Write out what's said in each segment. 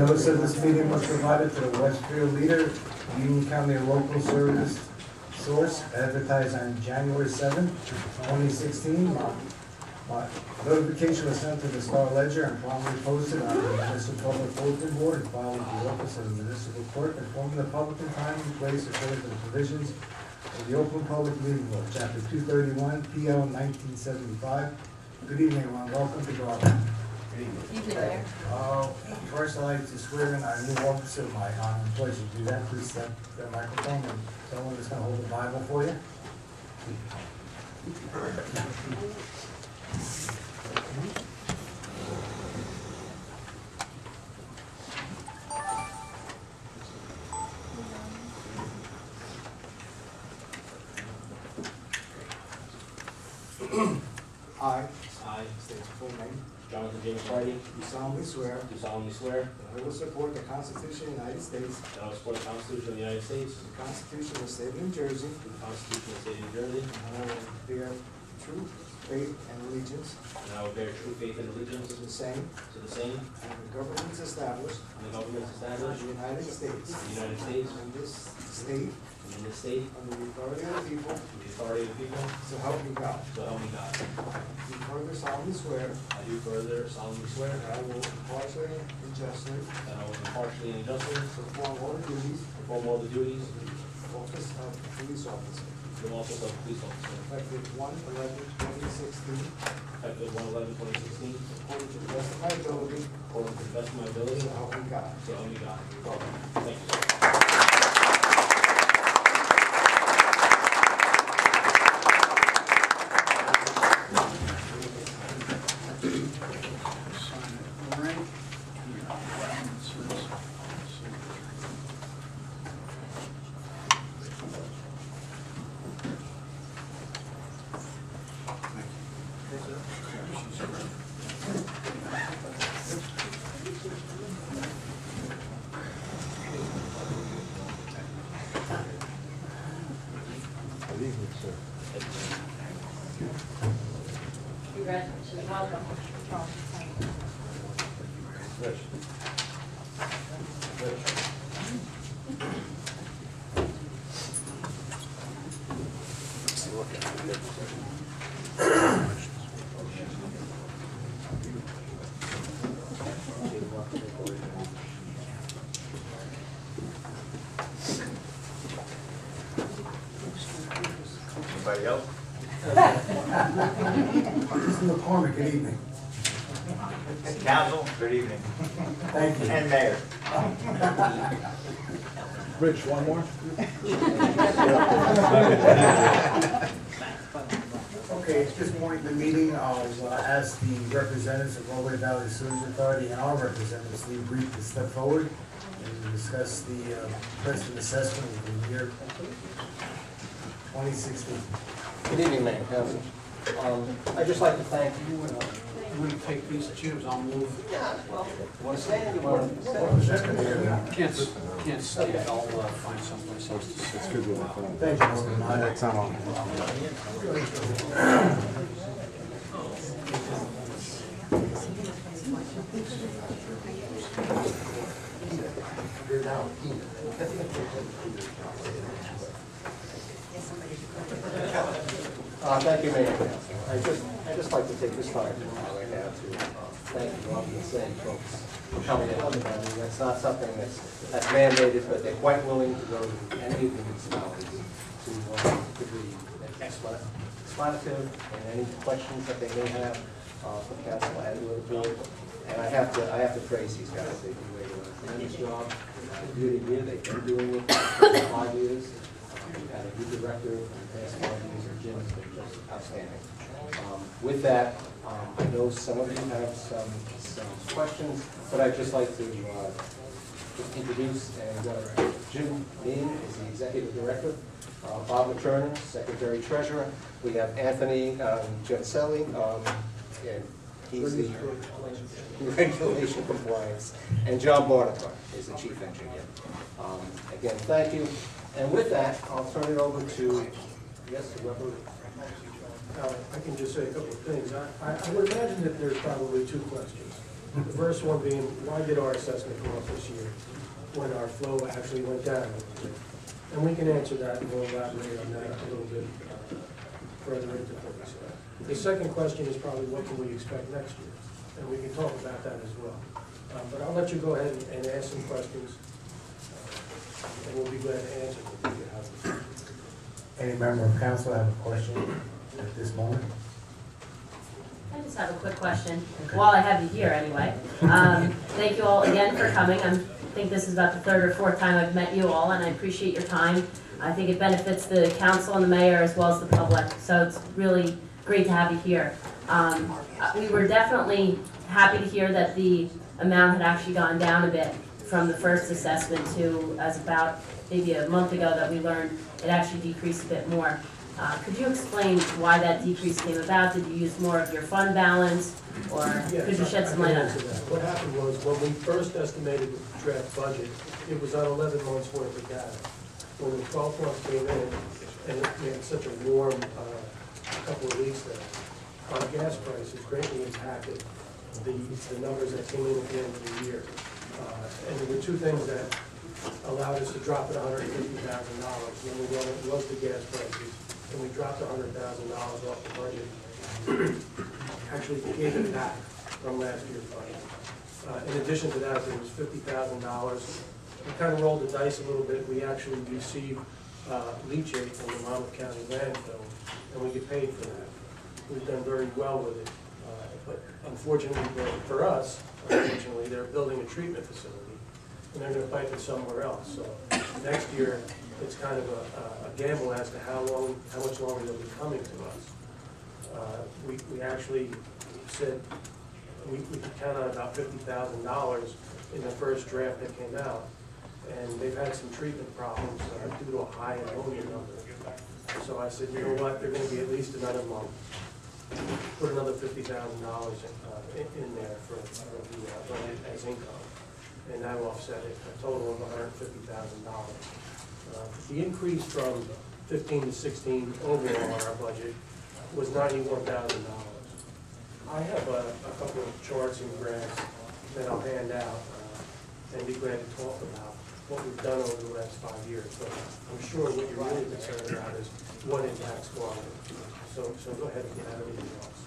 Notice of this meeting was provided to the Westfield Leader, Union County Local Service Source, advertised on January seventh, twenty sixteen. Notification was sent to the Star Ledger and promptly posted on the municipal public bulletin board and filed with the office of the municipal clerk, informing the public in time and place according to the provisions of the Open Public Meeting Law, chapter two thirty-one, PL nineteen seventy-five. Good evening, everyone, welcome to Garland. Evening, Mayor. Uh, First, I'd like to swear in our new officer, my honor and pleasure to do that. Please step to the microphone and someone that's gonna hold the Bible for you. Jonathan Do solemnly swear do solemnly swear that I will support the Constitution of the United States, that I will support the Constitution of the United States, the Constitution of the State of New Jersey, the Constitution of the State of New Jersey, and I will bear true faith and allegiance and I will bear true faith and allegiance to the same to the same and the governments established and the governments in established the United States in the United States and this state in the state, under the authority? Of the people, with the authority of the people, so help me God. so help me God. Do further solemnly swear I do further solemnly swear that I will impartially and justly that I will impartially and justly perform all the duties perform all the duties of the office of police officer, of the office of police officer, effective one eleven twenty sixteen, effective one eleven twenty sixteen, according to the best of my ability, according to the best of my ability, so help me God. so help me God. Thank you, sir. Congratulations, welcome. Anybody else? Mr. McCormick, good evening. Council, good evening. Thank you. And Mayor. Rich, one more? Okay, at this point in the meeting, I'll uh, ask the representatives of Rahway Valley Sewage Authority and our representatives, Lee Brief, to step forward and discuss the uh, present assessment of the year 2016. Good evening, Mayor Council. Um, I'd just like to thank you, and, You want to take these tubes, I'll move. you want to stand, you want to Can't, can't stand, I'll uh, find someplace else to sit. It's good Thank you, Mr. Meyer. Uh, Thank you, Mayor I just, I'd just like to take this time while I have to uh, thank you, all the same folks for coming out. I mean, that's not something that's that's mandated, but they're quite willing to go to any of the municipalities to, uh, to be expla- explanative and any questions that they may have uh, for council and to the board. And I have to, I have to praise these guys. They do a uh, tremendous job. They do it year, they've been doing it for five years. We've had a good director for the past five years, and Jim has been just outstanding. Um, With that, um, I know some of you have some, some questions, but I'd just like to uh, just introduce, and uh, Jim Bean is the executive director, uh, Bob McTurnan, secretary treasurer, we have Anthony um, um, and he's the regulation compliance, and John Barnatar is the chief engineer. Um, Again, thank you, and with that, I'll turn it over to, yes, whoever Uh, I can just say a couple of things. I- I would imagine that there's probably two questions. The first one being, why did our assessment go up this year when our flow actually went down? And we can answer that, and we'll elaborate on that a little bit uh, further into things. The second question is probably, what can we expect next year? And we can talk about that as well. Um, But I'll let you go ahead and ask some questions, uh, and we'll be glad to answer them. Any member of council have a question at this moment? I just have a quick question, while I have you here anyway. Um, Thank you all again for coming. I'm- I think this is about the third or fourth time I've met you all, and I appreciate your time. I think it benefits the council and the mayor as well as the public, so it's really great to have you here. Um, uh, We were definitely happy to hear that the amount had actually gone down a bit from the first assessment to, as about maybe a month ago that we learned it actually decreased a bit more. Uh, Could you explain why that decrease came about? Did you use more of your fund balance, or Yes, could you shed some I- light on answer that? that. What happened was, when we first estimated the draft budget, it was on eleven months worth of data. When the twelfth month came in, and it- we had such a warm, uh, couple of weeks there, our gas prices greatly impacted the, the numbers that came in at the end of the year. Uh, And there were two things that allowed us to drop it hundred and fifty thousand dollars. Number one, it was the gas prices, and we dropped hundred thousand dollars off the budget actually gave it back from last year's budget. Uh, In addition to that, there was fifty thousand dollars. We kind of rolled the dice a little bit. We actually received uh, leachate from the Monmouth County landfill, and we get paid for that. We've done very well with it. Uh, But unfortunately, for- us, unfortunately, they're building a treatment facility, and they're gonna pipe it somewhere else. So next year, it's kind of a a gamble as to how long, how much longer they'll be coming to us. Uh, we, we actually said, we, we could count on about fifty thousand dollars in the first draft that came out. And they've had some treatment problems uh, due to a high ammonia number. So I said, you know what, they're gonna be at least another month. Put another fifty thousand dollars in, in there for, for the, uh, as income. And that will offset it, a total of hundred and fifty thousand dollars. Uh, The increase from fifteen to sixteen overall on our budget was ninety-one thousand dollars. I have a, a couple of charts and graphs that I'll hand out, uh, and be glad to talk about what we've done over the last five years. But I'm sure what you're really concerned about is what impacts quality. So, so go ahead if you have anything else.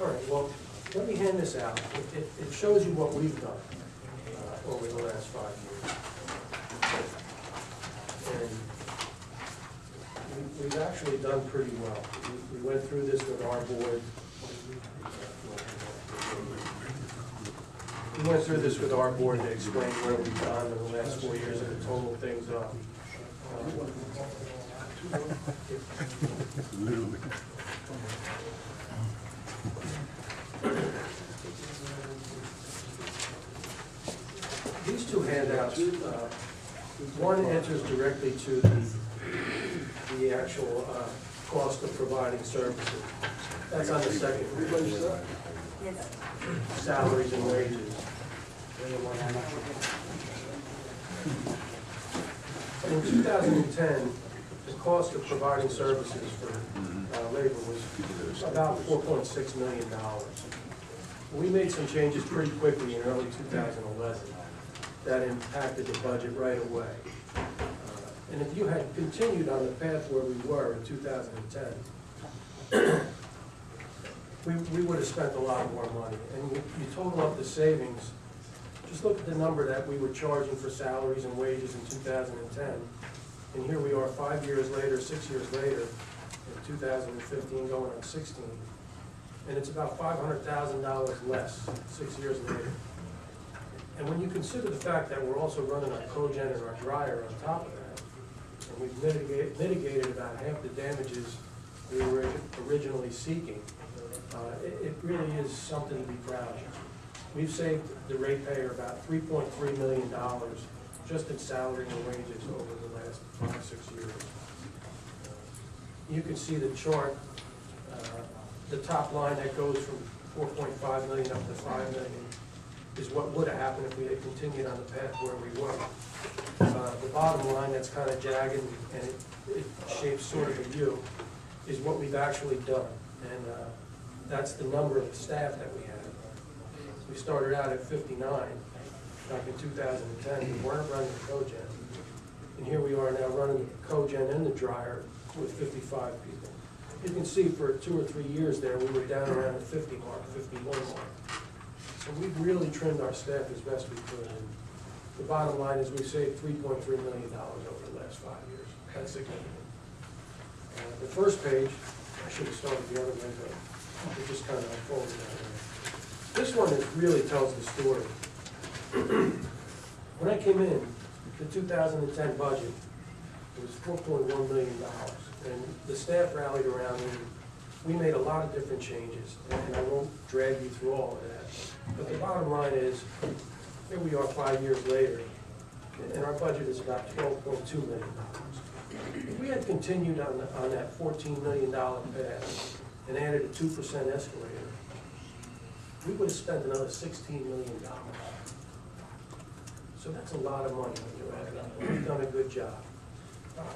All right, well, let me hand this out. It, it, it shows you what we've done, over the last five years. And we, we've actually done pretty well. We, we went through this with our board. We went through this with our board to explain where we've gone in the last four years and to total things up. These two handouts, uh, one enters directly to the, the actual uh, cost of providing services. That's on the second page. Salaries and wages. In two thousand and ten, the cost of providing services for uh, labor was about four point six million dollars. We made some changes pretty quickly in early two thousand eleven that impacted the budget right away. Uh, And if you had continued on the path where we were in two thousand and ten, we, we would have spent a lot more money. And you you total up the savings, just look at the number that we were charging for salaries and wages in two thousand and ten. And here we are, five years later, six years later, in two thousand and fifteen, going on sixteen. And it's about five hundred thousand dollars less, six years later. And when you consider the fact that we're also running our cogen and our dryer on top of that, and we've mitigated, mitigated about half the damages we were originally seeking, uh, it, it really is something to be proud of. We've saved the ratepayer about three point three million dollars just in salary and wages over the last five, six years. You can see the chart, uh, the top line that goes from four point five million up to five million is what would have happened if we had continued on the path where we were. Uh, The bottom line that's kind of jagged and it, it shapes sort of a U is what we've actually done. And uh, that's the number of staff that we have. We started out at fifty-nine back in two thousand and ten. We weren't running the cogen. And here we are now running the cogen and the dryer with fifty-five people. You can see for two or three years there, we were down around the fifty mark, fifty-one mark. So we've really trimmed our staff as best we could. And The bottom line is we saved three point three million dollars over the last five years. That's significant. Uh, The first page, I should have started the other way, but it just kind of unfolded that way. This one is, really tells the story. When I came in, the two thousand and ten budget was four point one million dollars. And the staff rallied around me. We made a lot of different changes, and I won't drag you through all of that. But the bottom line is, here we are five years later, and our budget is about twelve point two million dollars. If we had continued on, the- on that fourteen million dollar path and added a two percent escalator, we would have spent another sixteen million dollars. So that's a lot of money when you add it up. We've done a good job.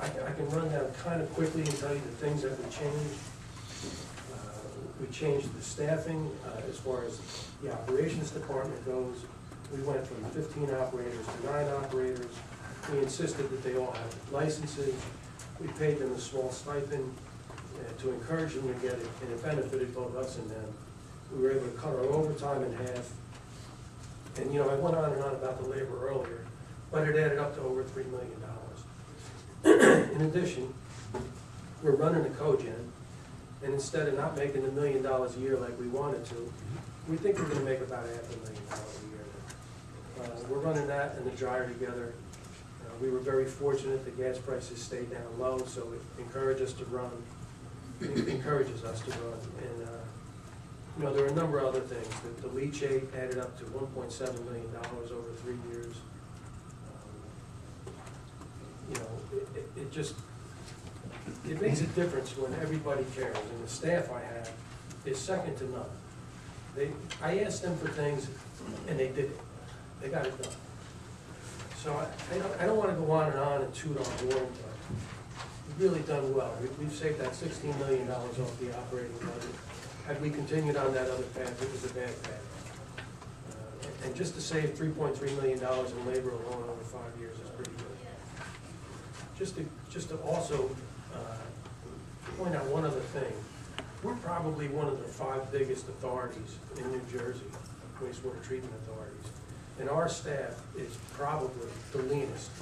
I, I can run down kind of quickly and tell you the things that we changed. Uh, We changed the staffing, uh, as far as the operations department goes. We went from fifteen operators to nine operators. We insisted that they all have licenses. We paid them a small stipend uh, to encourage them to get it, and it benefited both us and them. We were able to cut our overtime in half. And, you know, I went on and on about the labor earlier, but it added up to over three million dollars. In addition, we're running a cogen, and instead of not making a million dollars a year like we wanted to, we think we're gonna make about half a million dollars a year. Uh, we're running that and the dryer together. Uh, We were very fortunate, the gas prices stayed down low, so it encouraged us to run, it encourages us to run. And, uh, you know, there are a number of other things. The- The leachate added up to one point seven million dollars over three years. Um, You know, it, it- it just, it makes a difference when everybody cares, and the staff I have is second to none. They, I asked them for things, and they did it. They got it done. So I, I don't, I don't wanna go on and on and toot our horn, but we've really done well. We- We've saved that sixteen million dollars off the operating budget. Had we continued on that other path, it was a bad path. Uh, And just to save three point three million dollars in labor alone over five years is pretty good. Just to, just to also uh, point out one other thing. We're probably one of the five biggest authorities in New Jersey, wastewater treatment authorities. And our staff is probably the leanest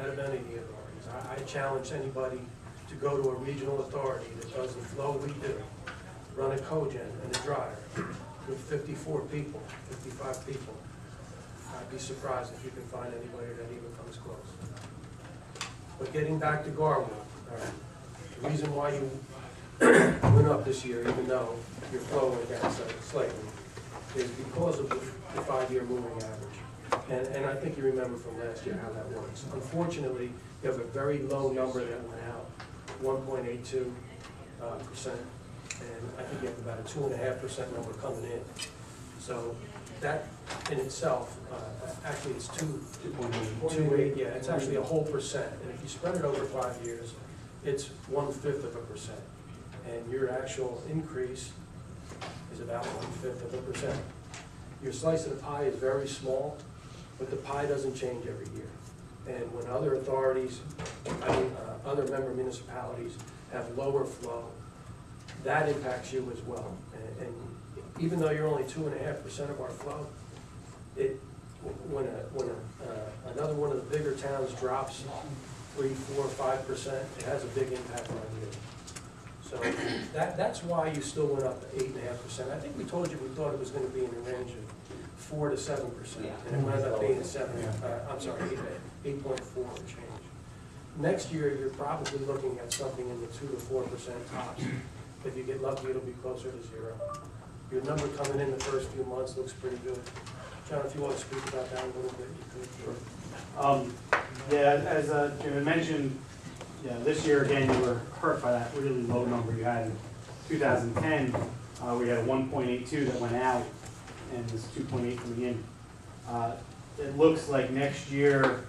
out of any of the authorities. I, I challenge anybody to go to a regional authority that does the flow we do, run a cogen and a dryer with fifty-four people, fifty-five people. I'd be surprised if you can find anybody that even comes close. But getting back to Garwood, right, the reason why you went up this year, even though your flow went down slightly, is because of the the five-year moving average. And, and I think you remember from last year how that works. Unfortunately, you have a very low number that went out, one point eight two uh, percent, and I think you have about a two and a half percent number coming in. So that in itself, uh, actually it's two, two eight, yeah, it's actually a whole percent. And if you spread it over five years, it's one-fifth of a percent. And your actual increase is about one-fifth of a percent. Your slice of the pie is very small, but the pie doesn't change every year. And when other authorities, I mean, uh, other member municipalities have lower flow, that impacts you as well. And, and even though you're only two and a half percent of our flow, it, when a, when a, uh, another one of the bigger towns drops three, four, five percent, it has a big impact on you. So that, that's why you still went up to eight and a half percent. I think we told you we thought it was gonna be in the range of four to seven percent. And it wound up being seven, uh, I'm sorry, eight, eight point four and change. Next year, you're probably looking at something in the two to four percent tops. If you get lucky, it'll be closer to zero. Your number coming in the first few months looks pretty good. John, if you want to speak about that a little bit, you could. Um, yeah, as uh, Jim mentioned, yeah, this year again, you were hurt by that really low number you had in 2010. Uh, we had a 1.82 that went out and this 2.8 coming in. Uh, it looks like next year,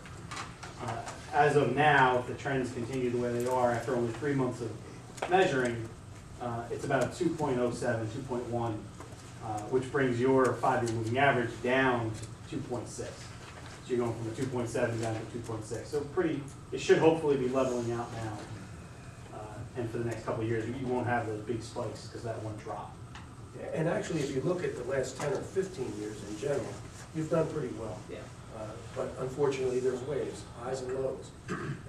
uh, as of now, if the trends continue the way they are after only three months of measuring, uh, it's about a 2.07, 2.1, uh, which brings your five-year moving average down to two point six. So you're going from a two point seven down to two point six, so pretty, it should hopefully be leveling out now. Uh, And for the next couple of years, you won't have those big spikes because that one drop. And actually, if you look at the last ten or fifteen years in general, you've done pretty well. Yeah. Uh, But unfortunately, there's waves, highs and lows,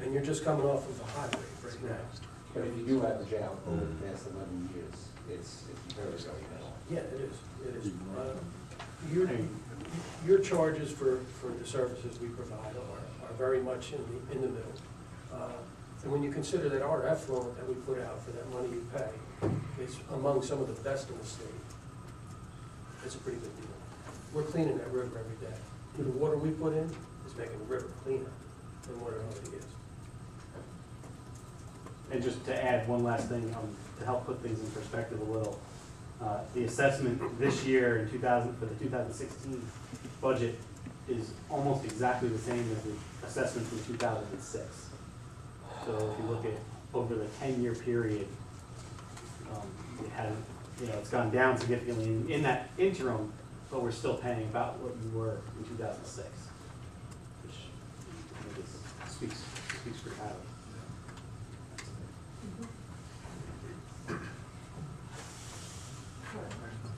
and you're just coming off of a high wave right now. But if you do average out over the past eleven years, it's, it's very, very minimal. Yeah, it is, it is. Uh, Your, your charges for, for the services we provide are, are very much in the, in the middle. Uh, And when you consider that our effluent that we put out for that money you pay is among some of the best in the state, it's a pretty good deal. We're cleaning that river every day. The water we put in is making the river cleaner than what it already is. And just to add one last thing, um, to help put things in perspective a little, uh, the assessment this year in two thousand, for the two thousand sixteen budget is almost exactly the same as the assessment from two thousand and six. So if you look at over the ten-year period, um, it has, you know, it's gone down significantly in, in that interim, but we're still paying about what you were in two thousand six. Which I think is, speaks, speaks for Tyler.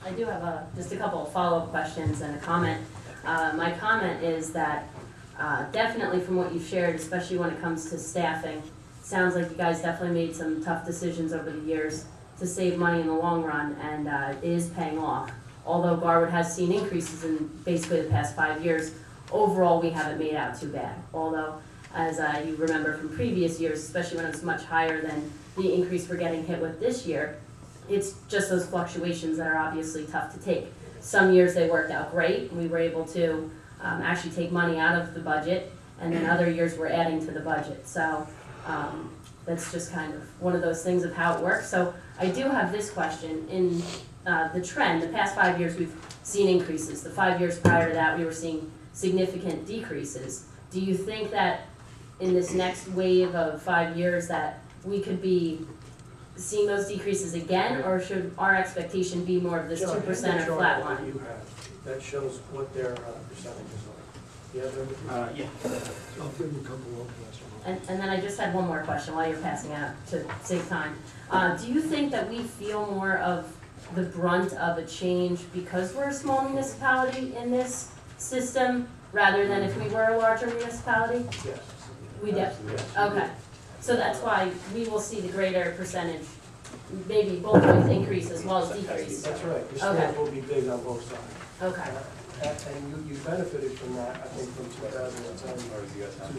I do have a, just a couple of follow-up questions and a comment. Uh, my comment is that, uh, definitely from what you've shared, especially when it comes to staffing, sounds like you guys definitely made some tough decisions over the years to save money in the long run, and, uh, it is paying off. Although Garwood has seen increases in basically the past five years, overall, we haven't made out too bad. Although, as, uh, you remember from previous years, especially when it's much higher than the increase we're getting hit with this year, it's just those fluctuations that are obviously tough to take. Some years they worked out great, and we were able to um, actually take money out of the budget, and then other years we're adding to the budget. So um, that's just kind of one of those things of how it works. So I do have this question. In uh, the trend, the past five years, we've seen increases. The five years prior to that, we were seeing significant decreases. Do you think that in this next wave of five years that we could be seeing those decreases again, or should our expectation be more of this John, two percent have the or chart flat that line? you have That shows what their uh, percentages are. You have everything? Uh, yeah. I'll give you a couple of And, and then I just had one more question while you're passing out to save time. Uh, do you think that we feel more of the brunt of a change because we're a small municipality in this system, rather than if we were a larger municipality? Yes. We do, Yes. okay. So that's why we will see the greater percentage, maybe both ways increase as well as decrease. That's right. Your Okay. stamp will be big on both sides. Okay, And and you, you benefited from that, I think, from 2010,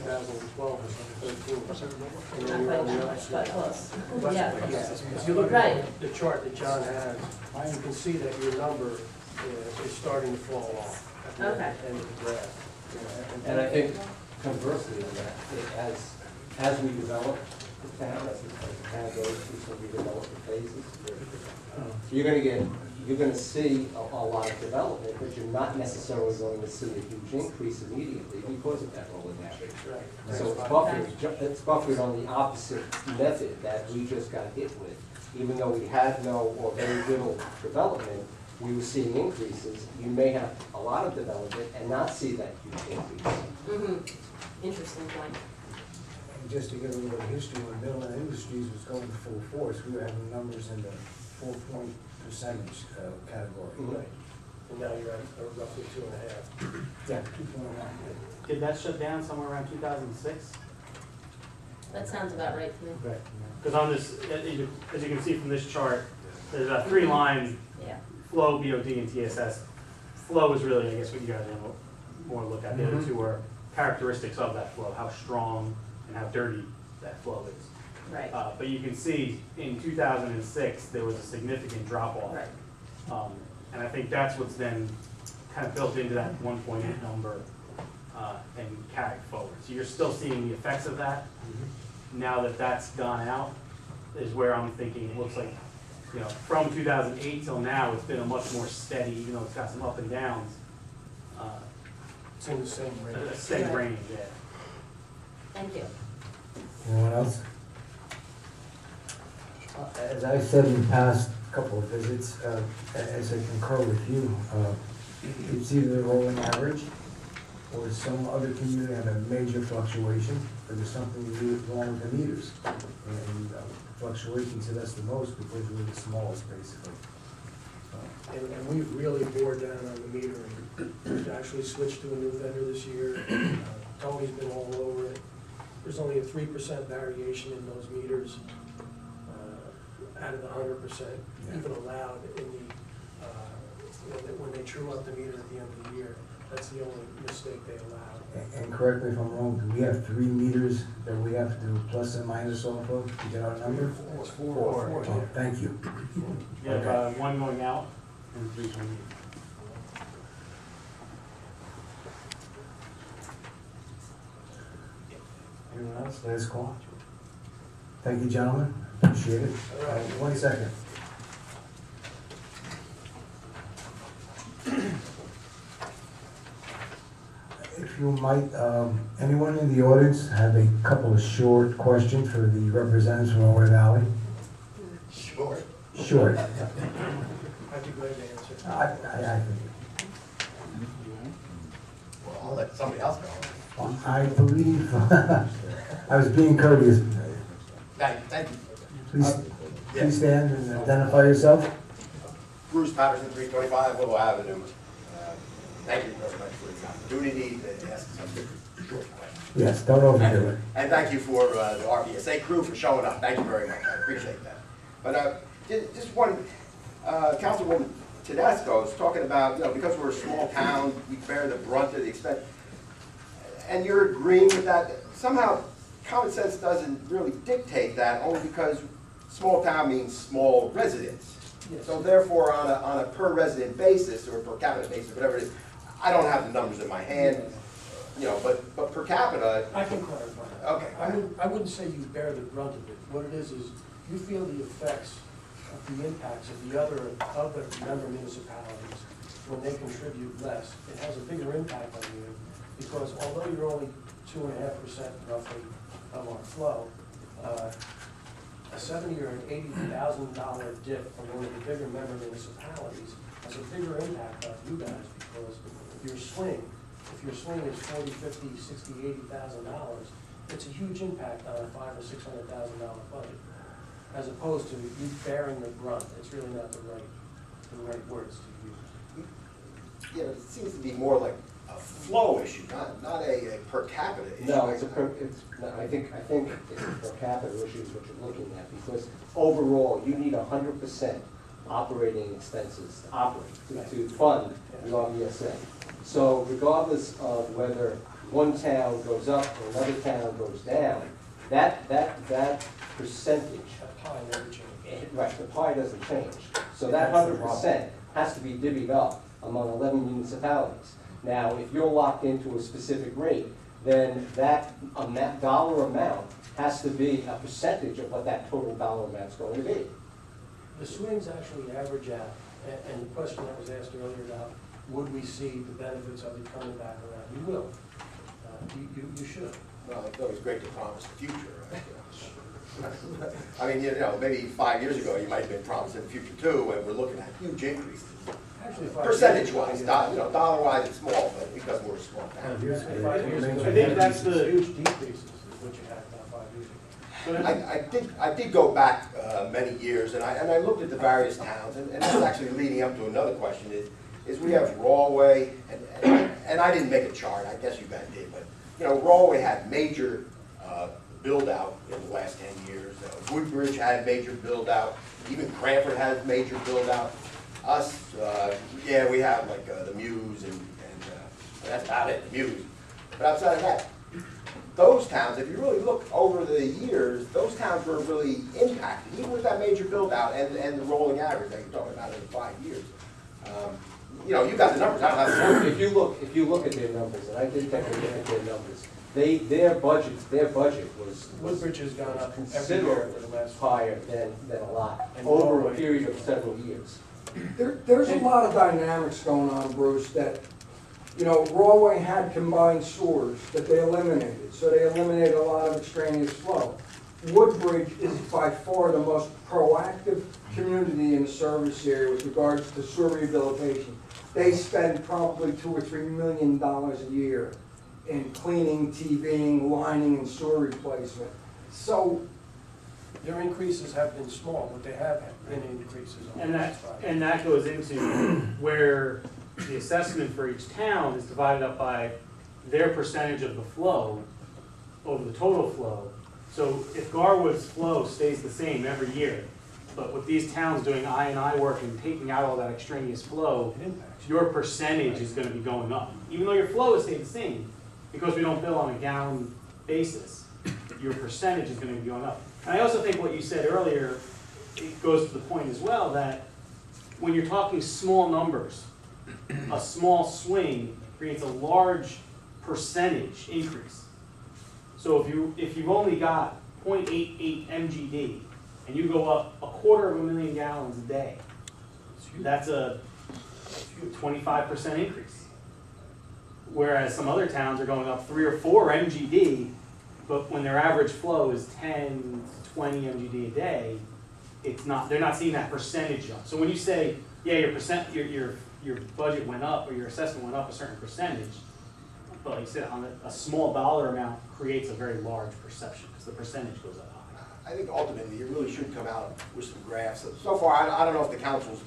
2012, or something, 13. And then not you're on quite the that much, but upswing. close. But, Yeah. yeah, If you look Right. at the chart that John has, you can see that your number uh, is starting to fall off at the Okay. end of the graph. you know, And I think conversely on that, it as, as we develop the town, as the as the town goes through some redevelopment phases, you're- you're gonna get, you're gonna see a, a lot of development, but you're not necessarily going to see a huge increase immediately because of that rolling average. Right. So it's buffered, it's buffered on the opposite method that we just got hit with. Even though we had no or very little development, we were seeing increases. You may have a lot of development and not see that huge increase. Mm-hmm, interesting point. And just to give a little history, when Middleland Industries was going full force, we were having numbers in the four point percentage uh, category. Right. And now you're at uh, roughly two and a half. Yeah, two point one. Did that shut down somewhere around two thousand and six? That sounds about right to me. Right. Because on this, as you as you can see from this chart, there's a three-line Yeah, flow, BOD, and TSS. Flow is really, I guess, what you guys want to more look at. The other two are characteristics of that flow, how strong and how dirty that flow is. right, Uh, But you can see in 2006, there was a significant drop-off. right. Um, And I think that's what's then kind of built into that 1.8 number uh, and carried forward. So you're still seeing the effects of that. Now that that's gone out, is where I'm thinking, it looks like, you know, from 2008 till now, it's been a much more steady, even though it's got some up and downs, uh, It's in the same a range. a steady Right. range, yeah. Thank you. Anyone else? Uh, As I said in the past couple of visits, uh, as I concur with you, uh, it's either the rolling average or some other community had a major fluctuation, or there's something wrong with the meters. And uh, fluctuations hit us the most because we're the smallest, basically. And, and we've really bored down on the metering. Actually switched to a new vendor this year. Uh, Tony's been all over it. There's only a three percent variation in those meters, uh, out of the hundred percent even allowed in the, uh, you know, that when they true up the meter at the end of the year. That's the only mistake they allow. And- And correct me if I'm wrong, do we have three meters that we have to do plus and minus off of to get our number? It's four. Oh, Thank you. You have uh, one going out and three coming in. Anyone else? Last call. Thank you, gentlemen. Appreciate it. Uh, One second. If you might, um, anyone in the audience have a couple of short questions for the representatives from Rahway Valley? Sure. Short. I'd be glad to answer. I, I, I think. Well, I'll let somebody else go. I believe, I was being courteous. Thank, thank you. Please, please stand and identify yourself. Bruce Patterson, three twenty-five Willow Avenue. Uh, Thank you very much for the opportunity to ask some short questions. Yes, don't overdo it. And thank you for uh, the RVSA crew for showing up. Thank you very much. I appreciate that. But uh, ju- just one, uh, Councilwoman Tedesco is talking about, you know, because we're a small town, we bear the brunt of the expense. And you're agreeing with that. Somehow, common sense doesn't really dictate that, only because small town means small residents. Yes. So therefore, on a, on a per resident basis, or per capita basis, whatever it is, I don't have the numbers in my hand, you know, but, but per capita, I can clarify that. Okay. I wouldn't, I wouldn't say you bear the brunt of it. What it is, is you feel the effects of the impacts of the other, other member municipalities when they contribute less. It has a bigger impact on you, because although you're only two and a half percent roughly of our flow, uh, a seventy or an eighty thousand dollar dip from one of the bigger member municipalities has a bigger impact on you guys, because if your swing, if your swing is forty, fifty, sixty, eighty thousand dollars, it's a huge impact on a five or six hundred thousand dollar budget. As opposed to you bearing the brunt, it's really not the right, the right words to use. know, it seems to be more like a flow issue, not, not a, a per capita issue. No, it's a, per- it's, no, I think, I think it's a per capita issue is what you're looking at, because overall, you need hundred percent operating expenses to operate, to, to fund the RVSA. So regardless of whether one town goes up or another town goes down, that, that, that percentage, That pie never changes. right, the pie doesn't change. So that hundred percent has to be divvied up among eleven municipalities. Now, if you're locked into a specific rate, then that amount, dollar amount has to be a percentage of what that total dollar amount's going to be. The swings actually average out, and, and the question that was asked earlier about, would we see the benefits of it coming back around? You will. Uh, You, you, you should. Well, it's always great to promise the future, right? I mean, you know, maybe five years ago, you might have been promising the future too, and we're looking at huge increases. Actually, five years Percentage ago, wise, yeah. you know, dollar wise, it's small, but because we're a small town. Five years ago, I think that's the- Huge decreases is what you had about five years ago. I, I did, I did go back, uh, many years, and I, and I looked at the various towns, and, and that's actually leading up to another question is, is we have Rahway, and, and, and I didn't make a chart, I guess you guys did, but, you know, Rahway had major, uh, build-out in the last ten years. Uh, Woodbridge had major build-out, even Cranford had major build-out. Us, uh, yeah, we have like, uh, the Muse and, and, uh, that's about it, the Muse. But outside of that, those towns, if you really look over the years, those towns were really impacted, even with that major build-out and, and the rolling average that you're talking about in five years. Um, You know, you got the numbers, I don't have the numbers. If you look, if you look at their numbers, and I did take a look at their numbers, they, their budget, their budget was, was Woodbridge has gone up considerably for the last. higher than, than a lot, And over a period of several years. There, there's a lot of dynamics going on, Bruce, that, you know, Rahway had combined sewers that they eliminated, so they eliminated a lot of extraneous flow. Woodbridge is by far the most proactive community in the service area with regards to sewer rehabilitation. They spend probably two or three million dollars a year in cleaning, TVing, lining, and sewer replacement. So, Their increases have been small, but they have been increases on And that, and that goes into where the assessment for each town is divided up by their percentage of the flow over the total flow. So if Garwood's flow stays the same every year, but with these towns doing I and I work and taking out all that extraneous flow, your percentage is gonna be going up. Even though your flow has stayed the same, because we don't bill on a gallon basis, your percentage is gonna be going up. And I also think what you said earlier, it goes to the point as well, that when you're talking small numbers, a small swing creates a large percentage increase. So if you, if you've only got 0.88 MGD, and you go up a quarter of a million gallons a day, that's a twenty-five percent increase. Whereas some other towns are going up three or four MGD, but when their average flow is 10, to 20 MGD a day, it's not, they're not seeing that percentage jump. So when you say, yeah, your percent, your, your, your budget went up, or your assessment went up a certain percentage, but like you said, on a, a small dollar amount creates a very large perception, because the percentage goes up. I think ultimately, you really should come out with some graphs. So far, I, I don't know if the council's,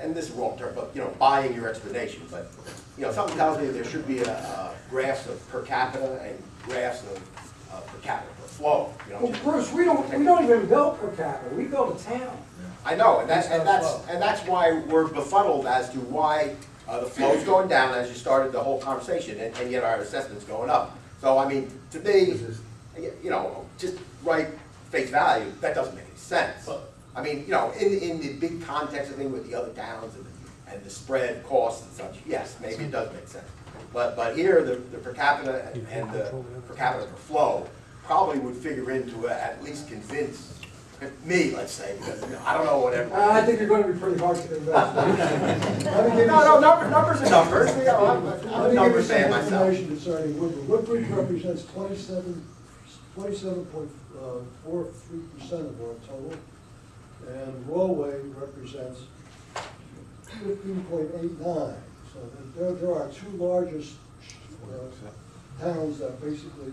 and this is wrong term, but, you know, buying your explanation, but, you know, something tells me there should be a, a graphs of per capita and graphs of, uh, per capita, flow, you know. well, Bruce, we don't, we don't even bill per capita, we bill the town. I know, and that's, and that's, and that's why we're befuddled as to why, uh, the flow's going down as you started the whole conversation, and, and yet our assessment's going up. So, I mean, to me, you know, just right face value, that doesn't make any sense. I mean, you know, in, in the big context of thing with the other towns and, and the spread costs and such, yes, maybe it does make sense. But, but here, the, the per capita and- and the per capita per flow probably would figure into, at least convince me, let's say, because, I don't know whatever. Uh, I think you're gonna be pretty hard to convince. Let me give you No, no, some- numbers, numbers are numbers, you know, I'm, I'm Let a me give you numbers some myself. information concerning Woodbridge. Woodbridge represents twenty-seven, twenty-seven point uh, four three percent of our total. And Rahway represents fifteen point eight nine. So there, there are two largest uh, towns that basically,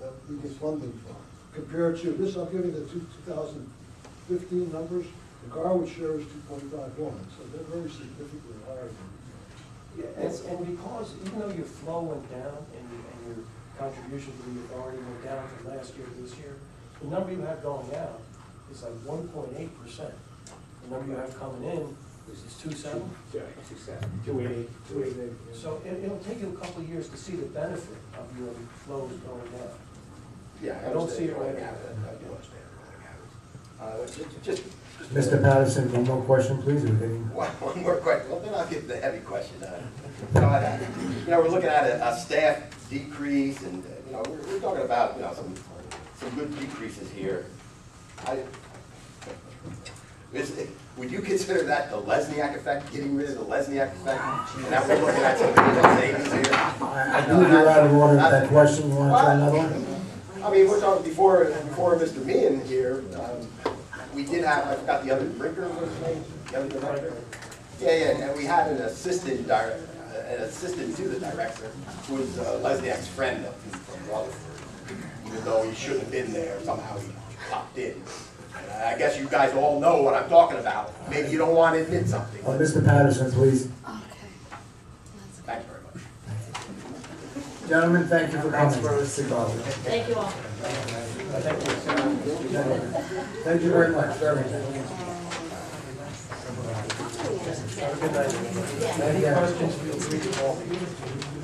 that we get funding from. Compared to, this, I'm giving the two, two thousand fifteen numbers, the Garwood share is two point five one, so they're very significantly higher than Yeah, and, and because even though your flow went down and your, and your contribution to the authority went down from last year to this year, the number you have going out is like one point eight percent. The number you have coming in is, is two seven. Two eighty. Two eight eight. So it, it'll take you a couple of years to see the benefit of your flows going down. Yeah, I don't see it right now. now. I do understand rolling averages. Uh, just, just. Mr. Patterson, one more question, please, we're getting. One, one more question, well, then I'll get the heavy question. uh, You know, I- you know, we're looking at a, a staff decrease, and, uh, you know, we're, we're talking about, you know, some, some good decreases here. I, is, would you consider that the Lesniak effect, getting rid of the Lesniak effect? And now we're looking at some real savings here? I believe you're out of order with that question, you want to try another one? I mean, we're talking before, before Mr. Meehan here, um, we did have, I forgot the other what's his name? The other director? Yeah, yeah, and we had an assistant dir, uh, an assistant to the director, who was uh, Lesniak's friend up from Rutherford. Even though he shouldn't have been there, somehow he popped in. And I guess you guys all know what I'm talking about. Maybe you don't want to admit something. Uh, Mr. Patterson, please. Thank you very much. Gentlemen, thank you for coming. Thank you all. Thank you very much, Thank you very much. Any questions, feel free to call.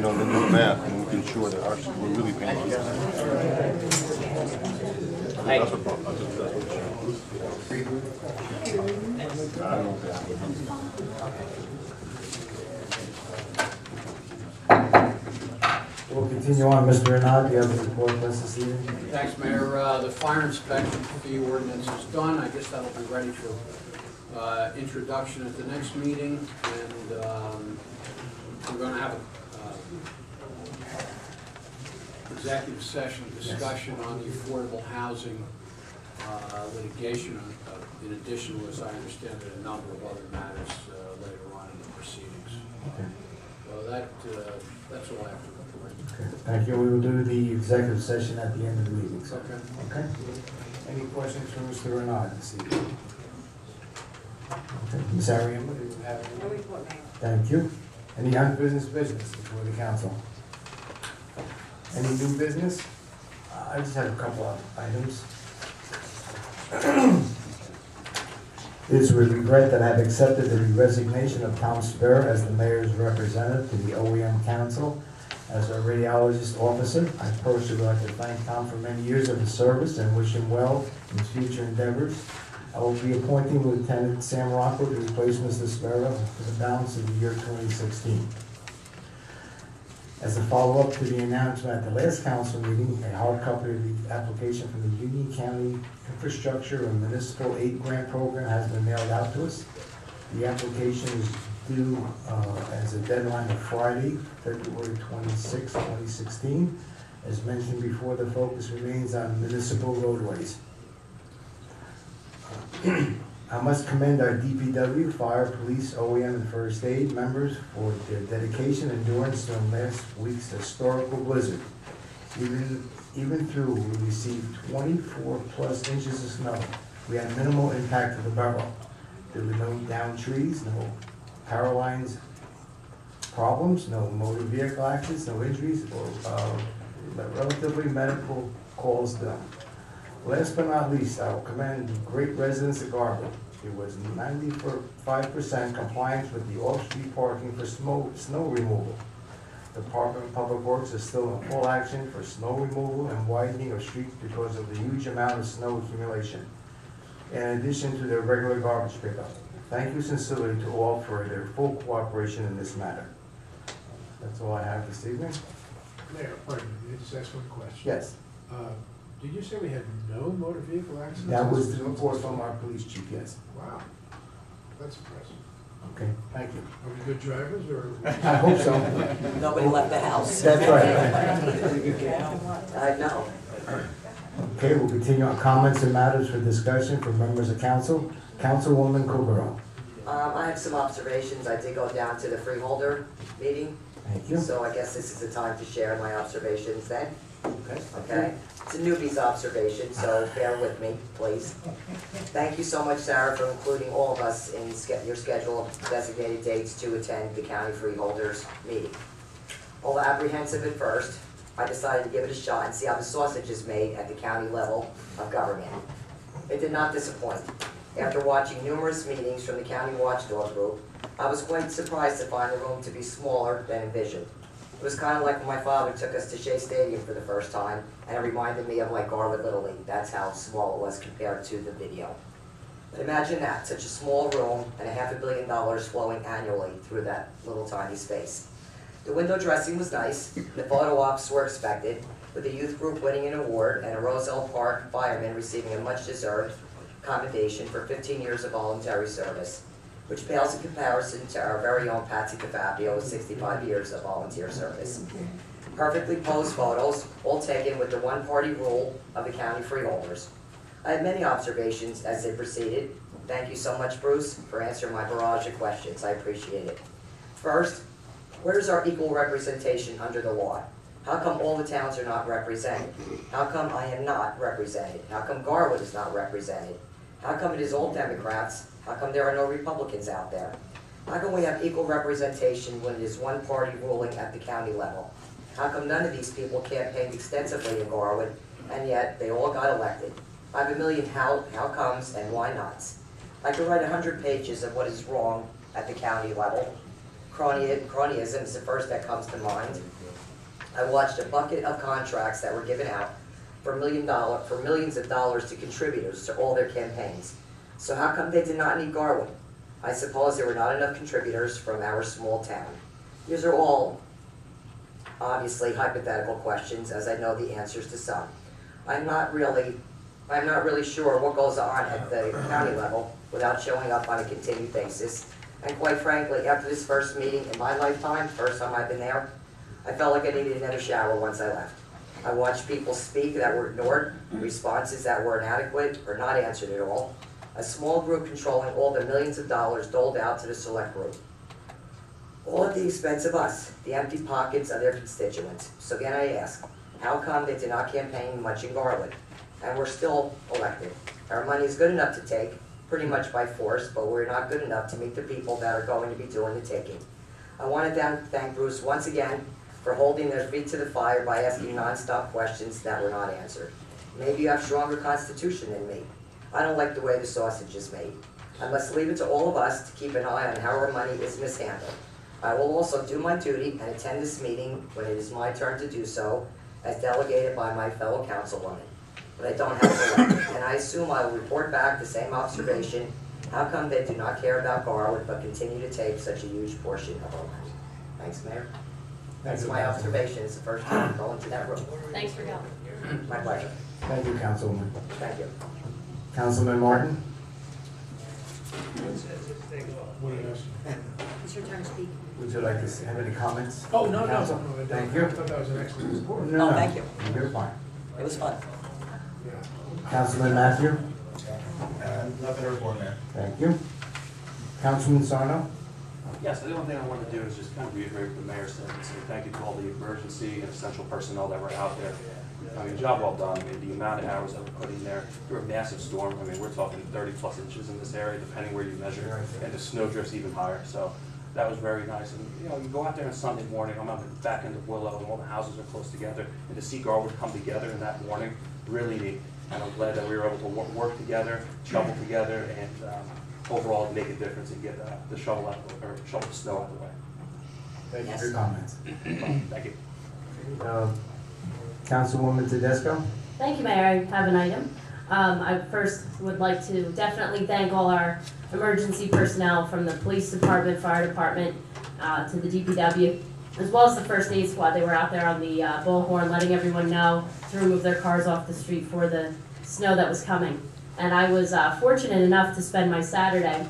And, You know, then do the math and we can ensure that our, we're really paying. Thank That's what, that's what, that's what changed. I don't know if that's- We'll continue on, Mr. Renard, you have a report for us this evening? Thanks, Mayor. Uh, The fire inspection fee ordinance is done. I guess that'll be ready for uh, introduction at the next meeting. And um, we're going to have a uh, executive session discussion on the affordable housing uh, litigation, uh, in addition to, as I understand it, a number of other matters uh, later on in the proceedings. Okay. So that, uh, that's all I have to report. Okay, Thank you, we will do the executive session at the end of the meeting, so. Okay. Okay? Any questions for Mr. Renard this evening? Okay, Ms. Arian, do you have any? No report, Mayor. Thank you. Any unfinished business before the council? Any new business? I just have a couple of items. It is with regret that I have accepted the resignation of Tom Spur as the mayor's representative to the OEM Council as a radiological officer. I personally would like to thank Tom for many years of his service and wish him well in his future endeavors. I will be appointing Lieutenant Sam Rockwell to replace Mr. Sparrow for the balance of the year 2016. As a follow-up to the announcement at the last council meeting, a hard copy of the application from the Union County Infrastructure and Municipal Aid Grant Program has been mailed out to us. The application is due uh, as a deadline of Friday, February 26, 2016. As mentioned before, the focus remains on municipal roadways. I must commend our DPW, fire, police, OEM, and first aid members for their dedication and endurance during last week's historical blizzard. Even, even through, we received twenty-four plus inches of snow. We had minimal impact to the borough. There were no downed trees, no power lines problems, no motor vehicle accidents, no injuries, or, uh, relatively medical calls done. Last but not least, I will commend the great residents of Garwood. It was ninety-five percent compliance with the off-street parking for snow, snow removal. The Department of Public Works is still in full action for snow removal and widening of streets because of the huge amount of snow accumulation, in addition to their regular garbage pickup. Thank you sincerely to all for their full cooperation in this matter. That's all I have this evening. Mayor, pardon me, just ask one question. Yes, Uh, Did you say we had no motor vehicle accidents? that was the report from our police chief, yes. Wow, that's impressive. Okay, thank you. Are we good drivers or? I hope so. Nobody left the house. That's right. I know. Okay, we'll continue on comments and matters for discussion from members of council. Councilwoman Kubero. Um, I have some observations. I did go down to the freeholder meeting, Thank you. so I guess this is the time to share my observations then, Okay. okay? It's a newbie's observation, so bear with me, please. Thank you so much, Sarah, for including all of us in your schedule of designated dates to attend the county freeholders meeting. Although apprehensive at first, I decided to give it a shot and see how the sausage is made at the county level of government. It did not disappoint. After watching numerous meetings from the county watchdog group, I was quite surprised to find the room to be smaller than envisioned. It was kind of like when my father took us to Shea Stadium for the first time, and it reminded me of like Garwood Little League. That's how small it was compared to the video. But imagine that, such a small room and a half a billion dollars flowing annually through that little tiny space. The window dressing was nice, the photo ops were expected, with the youth group winning an award and a Roselle Park fireman receiving a much-deserved commendation for 15 years of voluntary service, which pales in comparison to our very own Patsy with 65 years of volunteer service. Perfectly posed photos, all taken with the one-party rule of the county freeholders. I had many observations as they proceeded. Thank you so much, Bruce, for answering my barrage of questions. I appreciate it. First, where's our equal representation under the law? How come all the towns are not represented? How come I am not represented? How come Garwood is not represented? How come it is all Democrats? How come there are no Republicans out there? How come we have equal representation when it is one party ruling at the county level? How come none of these people campaigned extensively in Garwood, and yet they all got elected? I have a million how, how comes and why nots. I could write a hundred pages of what is wrong at the county level. Crony- Cronyism is the first that comes to mind. I watched a bucket of contracts that were given out for million dollar, for millions of dollars to contributors to all their campaigns. So how come they did not need Garwood? I suppose there were not enough contributors from our small town. These are all obviously hypothetical questions, as I know the answers to some. I'm not really, I'm not really sure what goes on at the county level without showing up on a continued basis. And quite frankly, after this first meeting in my lifetime, first time I've been there, I felt like I needed another shower once I left. I watched people speak that were ignored, responses that were inadequate or not answered at all. A small group controlling all the millions of dollars doled out to the select group. All at the expense of us, the empty pockets of their constituents. So again, I ask, how come they did not campaign much in Garwood? And we're still elected. Our money is good enough to take, pretty much by force, but we're not good enough to meet the people that are going to be doing the taking. I want to thank- Bruce once again for holding their feet to the fire by asking nonstop questions that were not answered. Maybe you have stronger constitution than me. I don't like the way the sausage is made. I must leave it to all of us to keep an eye on how our money is mishandled. I will also do my duty and attend this meeting when it is my turn to do so, as delegated by my fellow councilwoman. But I don't have to elect, and I assume I will report back the same observation. How come they do not care about Garwood but continue to take such a huge portion of our money? Thanks, Mayor. That's my observation, it's the first time going to that room. Thanks for coming. My pleasure. Thank you, Councilwoman. Thank you. Councilman Martin? What did I ask? It's your turn to speak. Would you like to s- have any comments? Oh, no, no, Council? no, no, Thank don't. I you. thought that was an excellent report. No, Oh, no, thank you. You're fine. It was fun. Councilman Matthew? Uh, nothing to report, Mayor. Thank you. Councilman Sarno? Yes, the only thing I want to do is just kind of reiterate what the mayor said, and say thank you to all the emergency and essential personnel that were out there. I mean, job well done, I mean, the amount of hours that were put in there, through a massive storm, I mean, we're talking thirty plus inches in this area, depending where you measure, and the snow drifts even higher, so that was very nice, and, you know, you go out there on Sunday morning, I'm on the back end of Willow, and all the houses are close together, and to see Garwood come together in that morning, really neat, and I'm glad that we were able to work together, shovel together, and, um, overall make a difference and get, uh, the shovel out, of the- or shovel the snow out of the way. Thank you for your comments. Thank you. Uh, Councilwoman Tedesco? Thank you, Mayor. I have an item. Um, I first would like to definitely thank all our emergency personnel from the police department, fire department, uh, to the DPW, as well as the first aid squad. They were out there on the, uh, bullhorn, letting everyone know to remove their cars off the street for the snow that was coming. And I was, uh, fortunate enough to spend my Saturday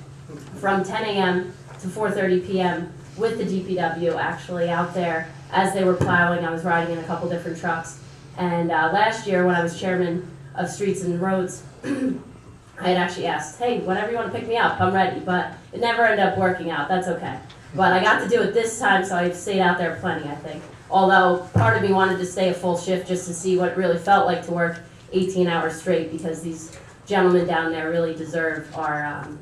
from ten AM to four thirty PM with the DPW actually out there as they were plowing. I was riding in a couple different trucks. And uh, last year, when I was chairman of Streets and Roads, I had actually asked, hey, whenever you want to pick me up, I'm ready. But it never ended up working out. That's okay. But I got to do it this time, so I stayed out there plenty, I think. Although part of me wanted to stay a full shift just to see what it really felt like to work 18 hours straight because these gentlemen down there really deserve our, um,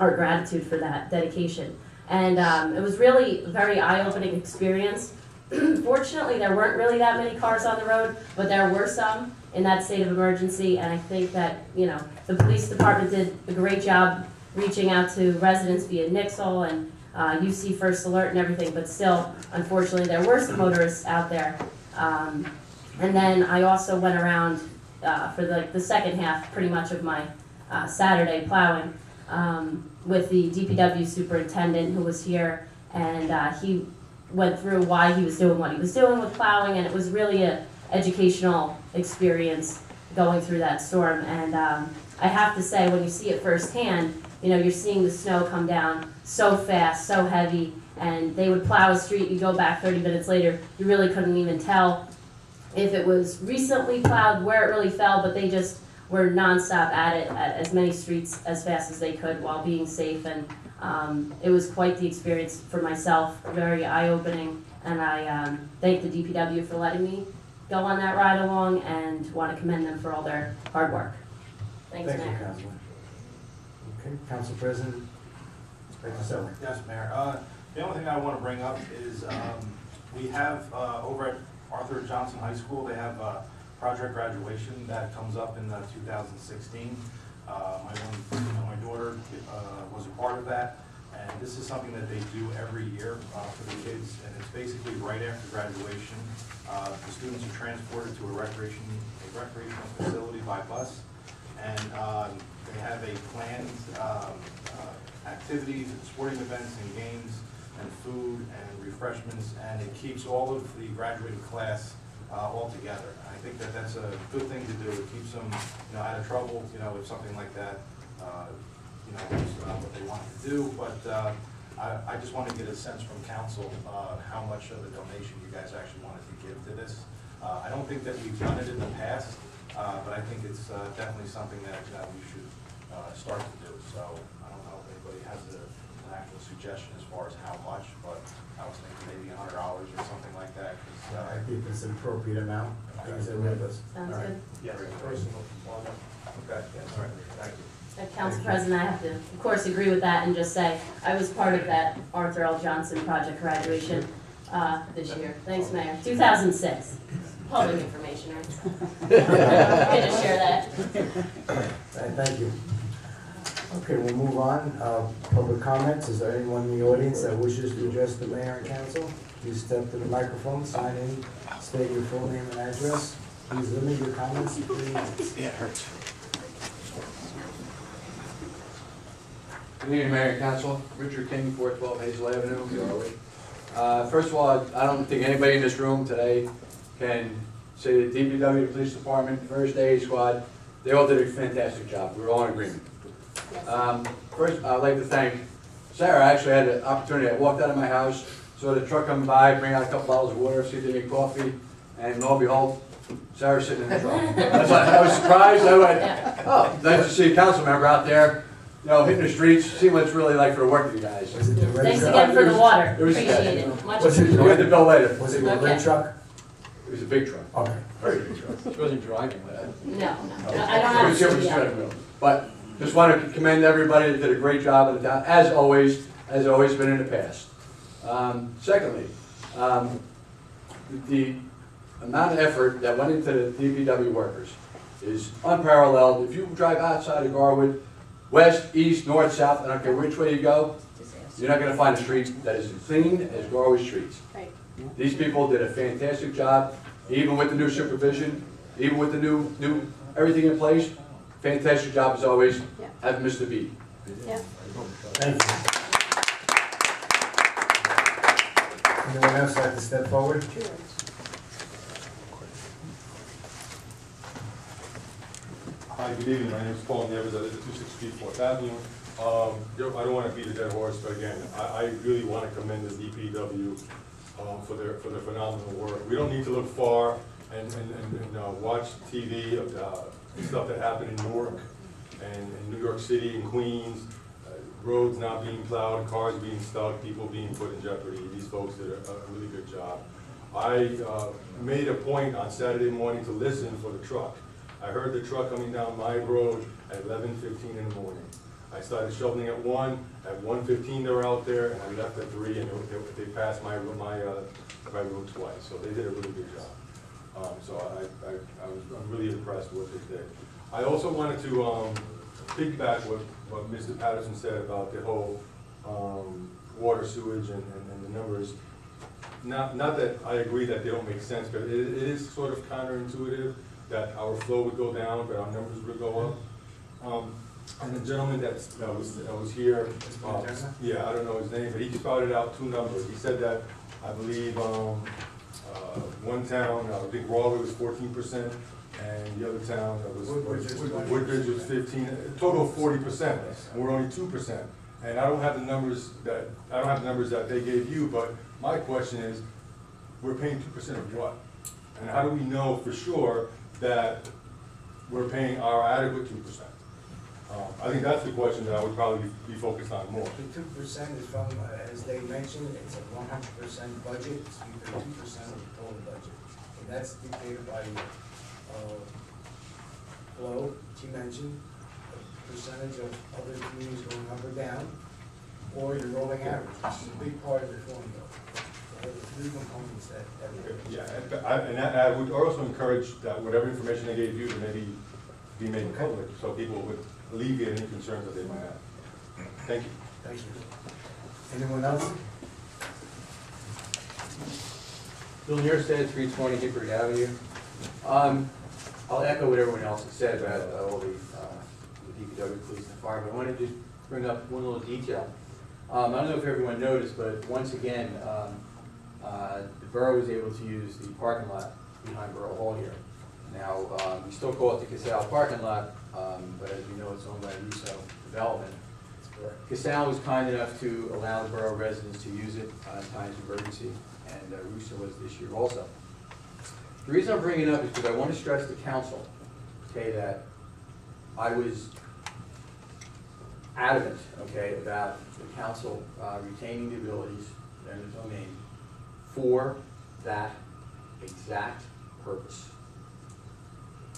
our gratitude for that dedication. And um, it was really a very eye-opening experience. Fortunately, there weren't really that many cars on the road, but there were some in that state of emergency. And I think that, you know, the police department did a great job reaching out to residents via Nixle and uh, UC First Alert and everything. But still, unfortunately, there were some motorists out there. Um, and then I also went around uh, for the, the second half, pretty much of my uh, Saturday plowing um, with the DPW superintendent who was here, and uh, he went through why he was doing what he was doing with plowing, and it was really a educational experience going through that storm. And um, I have to say, when you see it firsthand, you know, you're seeing the snow come down so fast, so heavy, and they would plow a street, you go back 30 minutes later, you really couldn't even tell if it was recently plowed, where it really fell, but they just were nonstop at it, at as many streets as fast as they could while being safe. And um, it was quite the experience for myself, very eye-opening. And I um, thank the DPW for letting me go on that ride along and want to commend them for all their hard work. Thanks, Thank you, Mayor. Councilman. Okay, Council President, Petroselli. Yes, Mayor. Uh, The only thing I want to bring up is, um, we have, uh, over at Arthur Johnson High School, they have a project graduation that comes up in uh, 2016. Uh, My one, my daughter uh, was a part of that, and this is something that they do every year uh, for the kids, and it's basically right after graduation. Uh, The students are transported to a recreation, a recreational facility by bus, and um, they have a planned um, uh, activities, and sporting events and games, and food and refreshments, and it keeps all of the graduating class uh, all together. I think that that's a good thing to do. It keeps them, you know, out of trouble, you know, if something like that, uh, you know, is uh, what they want to do. But uh, I, I just want to get a sense from council, uh, how much of a donation you guys actually wanted to give to this. Uh, I don't think that we've done it in the past, uh, but I think it's uh, definitely something that, that we should uh, start to do. So I don't know if anybody has a- an actual suggestion as far as how much, but I was thinking maybe a hundred dollars or something like that, 'cause, uh, I think it's an appropriate amount. I think it's a with. Sounds All right. good. Yes. Personal. Okay, yes, all right, thank you. Uh, Council President, I have to, of course, agree with that and just say, I was part of that Arthur L. Johnson project graduation uh, this year. Thanks, Mayor. 2006. Public information, right? Good to share that. All right, Thank you. Okay, we'll move on. Uh, Public comments. Is there anyone in the audience that wishes to address the mayor and council? Please step to the microphone, sign in, state your full name and address. Please limit your comments to three minutes. Yeah, it hurts. Good evening, Mayor and Council. Richard King, 412 Hazel Avenue, Garwood. Uh, First of all, I don't think anybody in this room today can say the DPW, the police department, first aid squad, they all did a fantastic job. We're all in agreement. Um, First, I'd like to thank Sarah. I actually had an opportunity. I walked out of my house, saw the truck come by, bring out a couple bottles of water, see if they need coffee, and lo and behold, Sarah's sitting in the truck. I was I was surprised. I went, oh, nice to see a council member out there, you know, hitting the streets, see what it's really like for work with you guys. Was it the red Thanks truck? again for the water. It was- Appreciate it. Much Was it You'll get the bill later. Was it your Okay. red truck? It was a big truck, Okay. very big truck. She wasn't driving that. No, no, I don't It have was- to it see that. good, But just want to commend everybody that did a great job at the town, as always, as always been in the past. Um, Secondly, um, the amount of effort that went into the DPW workers is unparalleled. If you drive outside of Garwood, west, east, north, south, I don't care which way you go, you're not gonna find a street that is as clean as Garwood streets. Right. These people did a fantastic job, even with the new supervision, even with the new, new, everything in place. Fantastic job as always. Yeah. Haven't missed a beat. Yeah. Thank you. Anyone else like to step forward? Hi, good evening, my name is Paul Nevers, I live at two sixty Fourth Avenue. Um, I don't wanna beat a dead horse, but again, I, I really wanna commend the DPW, um, for their, for their phenomenal work. We don't need to look far and, and, and, and, uh, watch TV of, uh, stuff that happened in Newark and in New York City and Queens, roads not being plowed, cars being stuck, people being put in jeopardy. These folks did a, a really good job. I, uh, made a point on Saturday morning to listen for the truck. I heard the truck coming down my road at eleven fifteen in the morning. I started shoveling at one, at 1.15 they were out there, and I left at three, and they, they- passed my, my, uh, my room twice, so they did a really good job. Um, so I, I, I was, I'm really impressed with what they did. I also wanted to, um, piggyback what, what Mr. Patterson said about the whole, um, water sewage and, and and the numbers. Not, not that I agree that they don't make sense, but it, it is sort of counterintuitive that our flow would go down, but our numbers would go up. Um, and the gentleman that's, that was, that was here, uh, yeah, I don't know his name, but he spouted out two numbers. He said that, I believe, um, uh, one town, I think Rahway was fourteen percent, and the other town that was, Woodbridge was Woodbridge was fifteen, a total of forty percent, and we're only two percent. And I don't have the numbers that, I don't have the numbers that they gave you, but my question is, we're paying two percent of what? And how do we know for sure that we're paying our adequate two percent? Um, I think that's the question that I would probably be focused on more. The two percent is from, uh, as they mentioned, it's a one hundred percent budget, it's pay two percent of the total budget. And that's dictated by, uh, flow, which you mentioned, a percentage of other communities going up or down, or your rolling average, which is a big part of the formula. There are three components that, that we Yeah, and I, and I I would also encourage that whatever information they gave you to maybe be made public, so people would alleviate any concerns that they might have. Thank you. Thank you. Anyone else? Bill Nierstead, three twenty Hickory Avenue. Um, I'll echo what everyone else has said about uh, all the, uh, the DPW, police and fire, but I wanted to just bring up one little detail. Um, I don't know if everyone noticed, but once again, um, uh, the borough was able to use the parking lot behind Borough Hall here. Now, um, we still call it the Casal parking lot, um, but as you know, it's owned by Russo Development. Casal was kind enough to allow the borough residents to use it uh, in times of emergency, and uh, Russo was this year also. The reason I'm bringing it up is because I want to stress to council, okay, that I was adamant, okay, about the council uh, retaining the abilities and the domain for that exact purpose.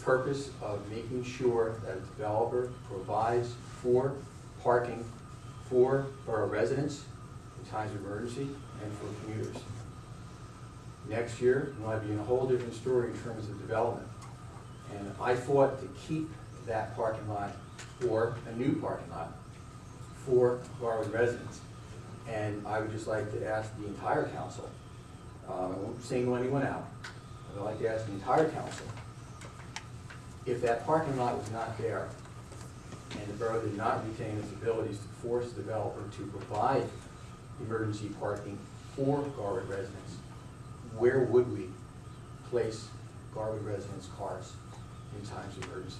Purpose of making sure that a developer provides for parking for borough residents in times of emergency and for commuters. Next year, we'll be in a whole different story in terms of development. And I fought to keep that parking lot or a new parking lot for borough residents. And I would just like to ask the entire council, uh, I won't single anyone out, I'd like to ask the entire council, if that parking lot was not there, and the borough did not retain its abilities to force the developer to provide emergency parking for Garwood residents, where would we place Garwood residents' cars in times of emergency?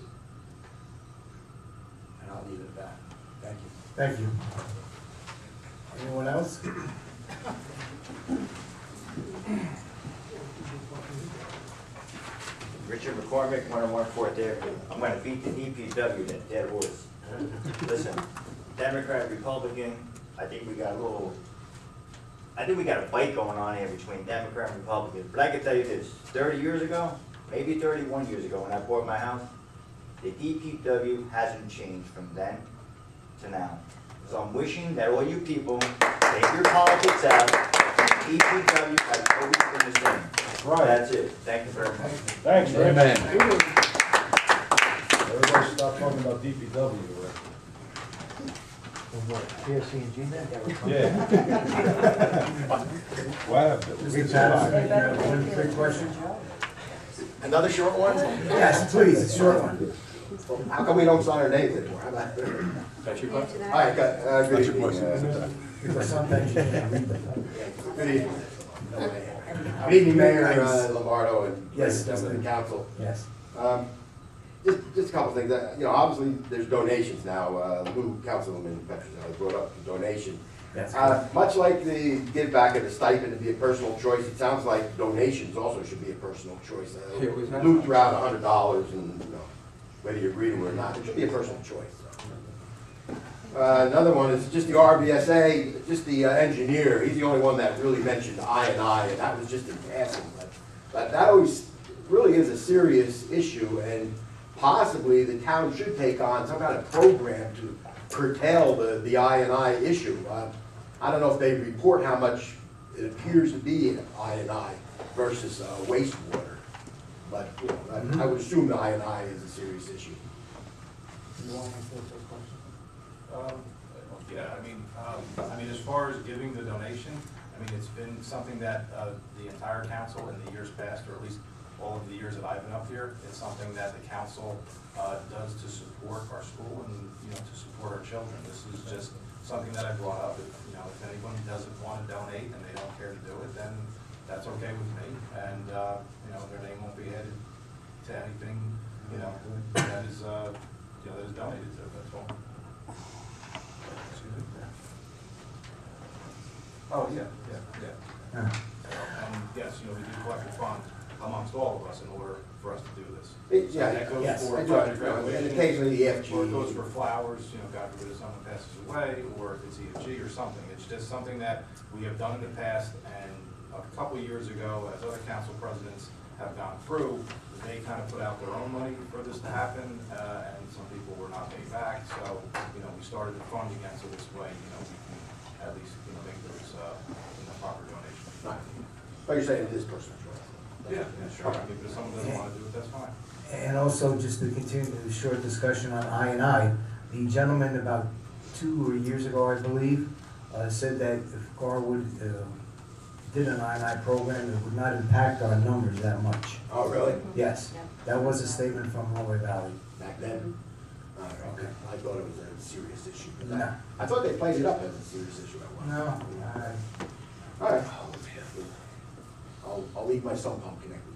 And I'll leave it at that. Thank you. Thank you. Anyone else? Richard McCormick, one oh one Fourth Avenue. I'm gonna beat the DPW, that dead horse. Listen, Democrat, Republican, I think we got a little, I think we got a fight going on here between Democrat and Republicans. But I can tell you this, thirty years ago, maybe thirty-one years ago, when I bought my house, the DPW hasn't changed from then to now. So I'm wishing that all you people take your politics out, and DPW has always been the same. Right. That's it. Thank you very much. Thanks, Rick. Amen. Everybody stop talking about DPW, Rick. Yeah. Wow. Mr. Patterson, you have one quick question? Another short one? Yes, please, a short one. How come we don't sign our names anymore? How about that? That's your question? All right, got, uh, good That's your evening. question. uh, Because sometimes you can't read them. Good evening. Good evening, Mayor uh, Lombardo and Yes, members of the council. Yes. Um, Just, just a couple things, Uh, you know, obviously, there's donations now, uh, Lou, Councilwoman Petroselli brought up the donation. That's Uh, Much like the give back of the stipend to be a personal choice, it sounds like donations also should be a personal choice. Uh, Here, was that- Lou threw out a hundred dollars and, you know, whether you agree to it or not, it should be a personal choice. Uh, Another one is just the RVSA, just the uh, engineer, he's the only one that really mentioned I and I, and that was just in passing. But But that always, really is a serious issue, and possibly the town should take on some kind of program to curtail the, the I and I issue. Uh, I don't know if they report how much it appears to be in I and I versus uh, wastewater, but, you know, I- I would assume the I and I is a serious issue. You want to answer that question? Um, Yeah, I mean, um, I mean, as far as giving the donation, I mean, it's been something that uh, the entire council in the years past, or at least all of the years that I've been up here, it's something that the council uh, does to support our school and, you know, to support our children. This is just something that I brought up. If, You know, if anyone doesn't want to donate and they don't care to do it, then that's okay with me. And, uh, you know, their name won't be added to anything, you know, that is, uh, you know, that is donated to, that's all. Oh, yeah, yeah, yeah. And yes, you know, we do collect a fund amongst all of us in order for us to do this. It- yeah, So That goes yes, for I do, project you know, and occasionally the FG. Or it goes for flowers, you know, God forbid if someone passes away, or if it's EFG or something. It's just something that we have done in the past, and a couple of years ago, as other council presidents have gone through, they kind of put out their own money for this to happen, uh, and some people were not paid back, so, you know, we started the fund again, so this way, you know, we can at least, you know, make those, uh, you know, proper donations. Right. But you're saying it is personal choice? Yeah, yeah, sure. I mean, If someone doesn't want to do it, that's fine. And also, just to continue the short discussion on I and I, the gentleman about two or years ago, I believe, uh, said that if Garwood uh, did an I and I program, it would not impact our numbers that much. Oh, really? Yes, that was a statement from Rahway Valley. Back then? All right, Okay. I thought it was a serious issue. but No. I thought they played it up as a serious issue at one. No, I- All right. I'll, I'll leave my sump pump connected.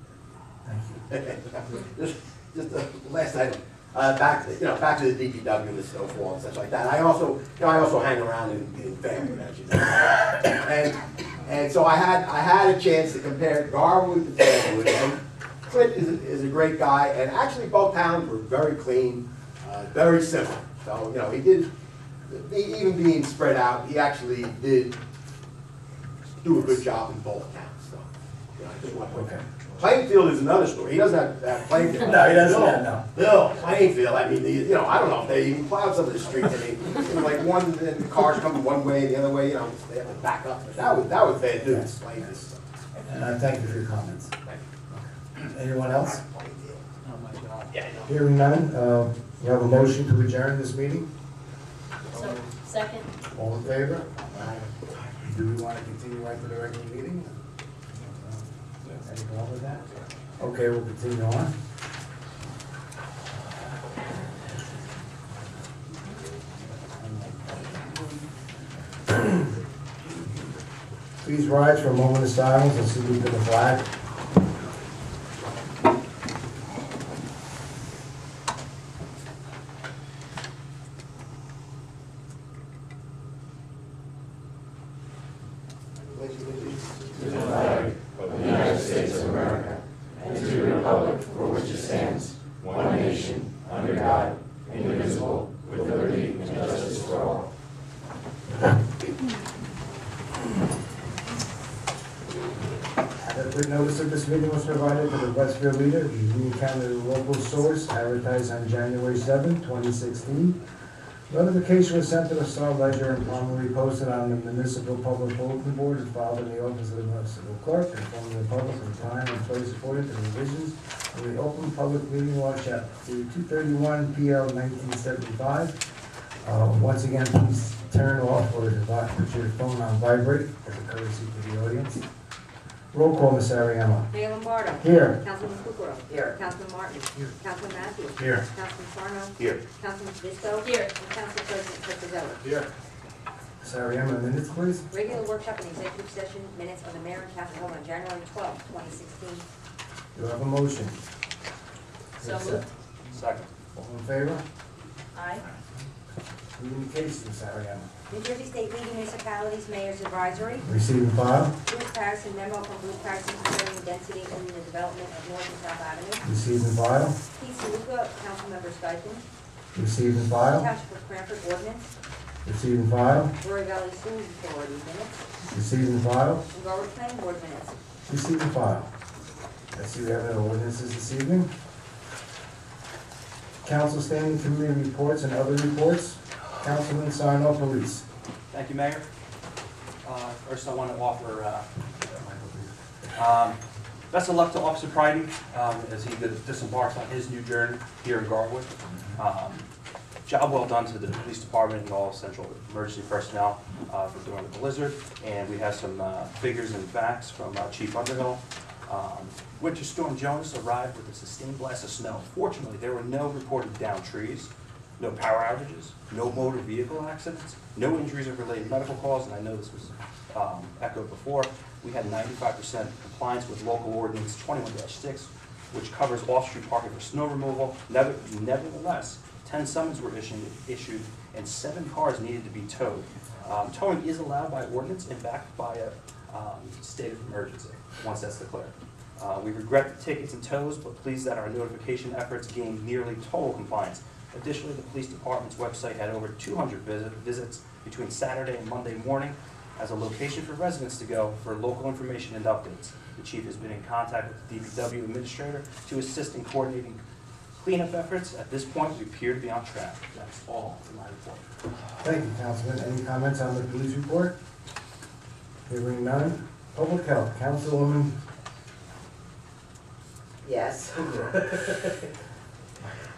thank you. Just, just the last item, uh, back, to you know, back to the DPW and the snowfall and such like that. I also, you know, I also hang around in, in Fanwood, as you know. And, and so I had, I had a chance to compare Garwood to Fanwood. And Clint is, a- is a great guy, and actually both towns were very clean, uh, very simple. So, you know, he did, even being spread out, he actually did do a good job in both towns, so. You know, I just want to point that out. Plainfield is another story, he doesn't have, have Plainfield. No, he doesn't, Bill- no. Bill, Plainfield, I mean, the- you know, I don't know if they even plowed some of the streets, I mean, it was like one, the cars coming one way, the other way, you know, they have to back up, that was, that was bad news, Plainfield. And I thank you for your comments. Anyone else? Hearing none, uh, we have a motion to adjourn this meeting. So, second? All in favor? Do we want to continue right to the regular meeting? Problem with that? Okay, we'll continue on. Please rise for a moment of silence and salute to the flag. A quick notice of this meeting was provided to the Westfield Leader, the Union County local source, advertised on January 7, 2016. Notification was sent to the Star Ledger and promptly posted on the municipal public bulletin board and filed in the office of the municipal clerk, informing the public of time and place according to the revisions of the Open Public Meeting Law, Chapter 231, PL 1975. Uh, Once again, please turn off or your phone on vibrate as a courtesy to the audience. Roll call, Ms. Ariemma. Mayor Lombardo. Here. Councilman Kukrow. Here. Councilman Martin. Here. Councilman Matthews. Here. Councilman Sarno. Here. Councilman Fisto. Here. And Council President Christopher Here. Ms. Ariemma, minutes, please. Regular workshop and executive session minutes of the mayor and council held on January twelfth, twenty sixteen. Do you have a motion? So moved. Second. All in favor? Aye. Communications, Ms. Ariemma. New Jersey State League of Municipalities Mayor's Advisory. Receive and file. Bruce Patterson memo from Bruce Patterson concerning density in the development of North and South Avenue. Receive and file. Pete Saluka, councilmember stipend. Receive and file. Township of Cranford ordinance. Receive and file. Rahway Valley School Authority minutes. Receive and file. And Garwood Planning Board minutes. Receive and file. I see we have no ordinances this evening. Council standing committee reports and other reports. Councilman police. Thank you, Mayor. Uh, First, I want to offer uh, um, best of luck to Officer Pridey um, as he disembarks on his new journey here in Garwood. Um, Job well done to the police department and all central emergency personnel uh, for doing the blizzard. And we have some uh, figures and facts from uh, Chief Underhill. Um, Winter Storm Jonas arrived with a sustained blast of snow. Fortunately, there were no reported downed trees, no power outages, no motor vehicle accidents, no injuries or related medical calls, and I know this was um, echoed before. We had ninety-five percent compliance with local ordinance twenty-one six, which covers off-street parking for snow removal. Never- Nevertheless, ten summons were issued, issued, and seven cars needed to be towed. Um, Towing is allowed by ordinance and backed by a um, state of emergency, once that's declared. Uh, We regret the tickets and tows, but pleased that our notification efforts gained nearly total compliance. Additionally, the police department's website had over 200 visit- visits between Saturday and Monday morning as a location for residents to go for local information and updates. The chief has been in contact with the DPW administrator to assist in coordinating cleanup efforts. At this point, we appear to be on track. That's all for my report. Thank you, Councilman. Any comments on the police report? Hearing none. Public health, Councilwoman Yes.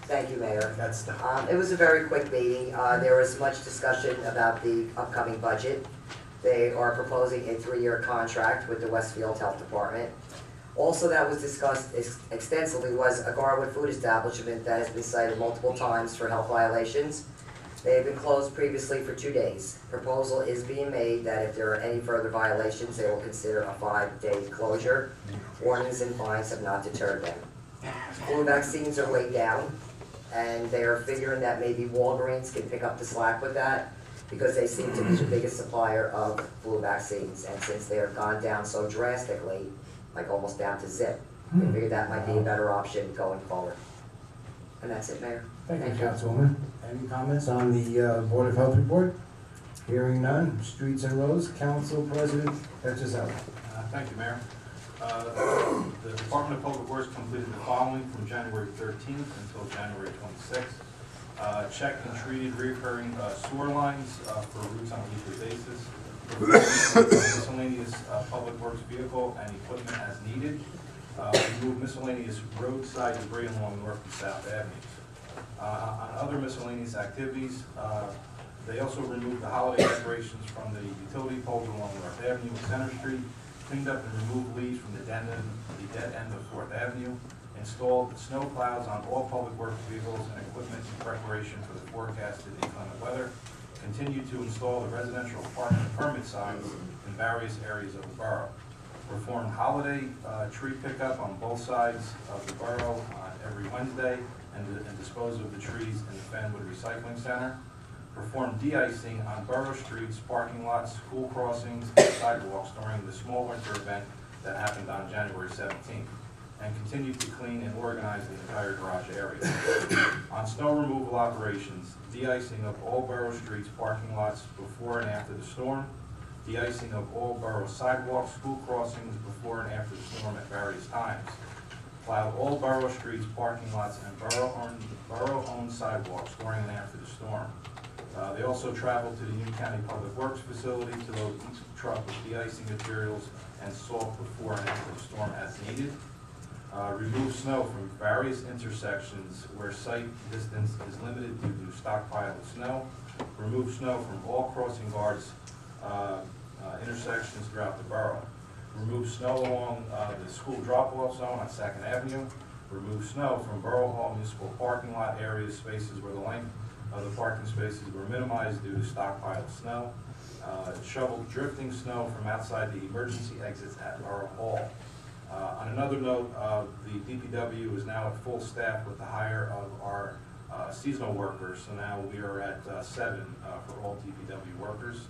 Thank you, Mayor. That's the, Um, It was a very quick meeting. Uh, There was much discussion about the upcoming budget. They are proposing a three-year contract with the Westfield Health Department. Also that was discussed ex- extensively was a Garwood food establishment that has been cited multiple times for health violations. They have been closed previously for two days. Proposal is being made that if there are any further violations, they will consider a five-day closure. Warnings and fines have not deterred them. Flu vaccines are way down, and they are figuring that maybe Walgreens can pick up the slack with that, because they seem to be the biggest supplier of flu vaccines, and since they have gone down so drastically, like almost down to zip, they figured that might be a better option going forward. And that's it, Mayor. Thank you, Councilwoman. Any comments on the uh, Board of Health report? Hearing none. Streets and roads, Council President Petrozelli. Uh, Thank you, Mayor. Uh, The Department of Public Works completed the following from January 13th until January 26th. Uh, Checked and treated recurring uh, sewer lines uh, for routes on a weekly basis. Miscellaneous uh, public works vehicle and equipment as needed. Uh, Remove miscellaneous roadside debris along North and South Avenues. Uh, On other miscellaneous activities, uh, they also removed the holiday decorations from the utility poles along North Avenue and Center Street, cleaned up and removed leaves from the dead end, the dead end of Fourth Avenue, installed snow plows on all public works vehicles and equipment in preparation for the forecasted inclement weather, continued to install the residential parking permit signs in various areas of the borough, performed holiday uh, tree pickup on both sides of the borough on every Wednesday, and and dispose of the trees in the Fanwood Recycling Center, performed de-icing on borough streets, parking lots, school crossings, and sidewalks during the small winter event that happened on January 17th, and continued to clean and organize the entire garage area. On snow removal operations, de-icing of all borough streets, parking lots before and after the storm, de-icing of all borough sidewalks, school crossings before and after the storm at various times, plowed all borough streets, parking lots, and borough-owned, borough-owned sidewalks during and after the storm. Uh, They also traveled to the Union County Public Works Facility to load each truck with de-icing materials and salt before and after the storm as needed. Uh, Remove snow from various intersections where sight distance is limited due to stockpile of snow. Remove snow from all crossing guards uh, uh, intersections throughout the borough. Remove snow along uh, the school drop-off zone on Second Avenue. Remove snow from Borough Hall municipal parking lot areas, spaces where the length of the parking spaces were minimized due to stockpiled snow. Uh, Shovel drifting snow from outside the emergency exits at Borough Hall. Uh, On another note, uh, the DPW is now at full staff with the hire of our uh, seasonal workers. So now we are at uh, seven uh, for all DPW workers.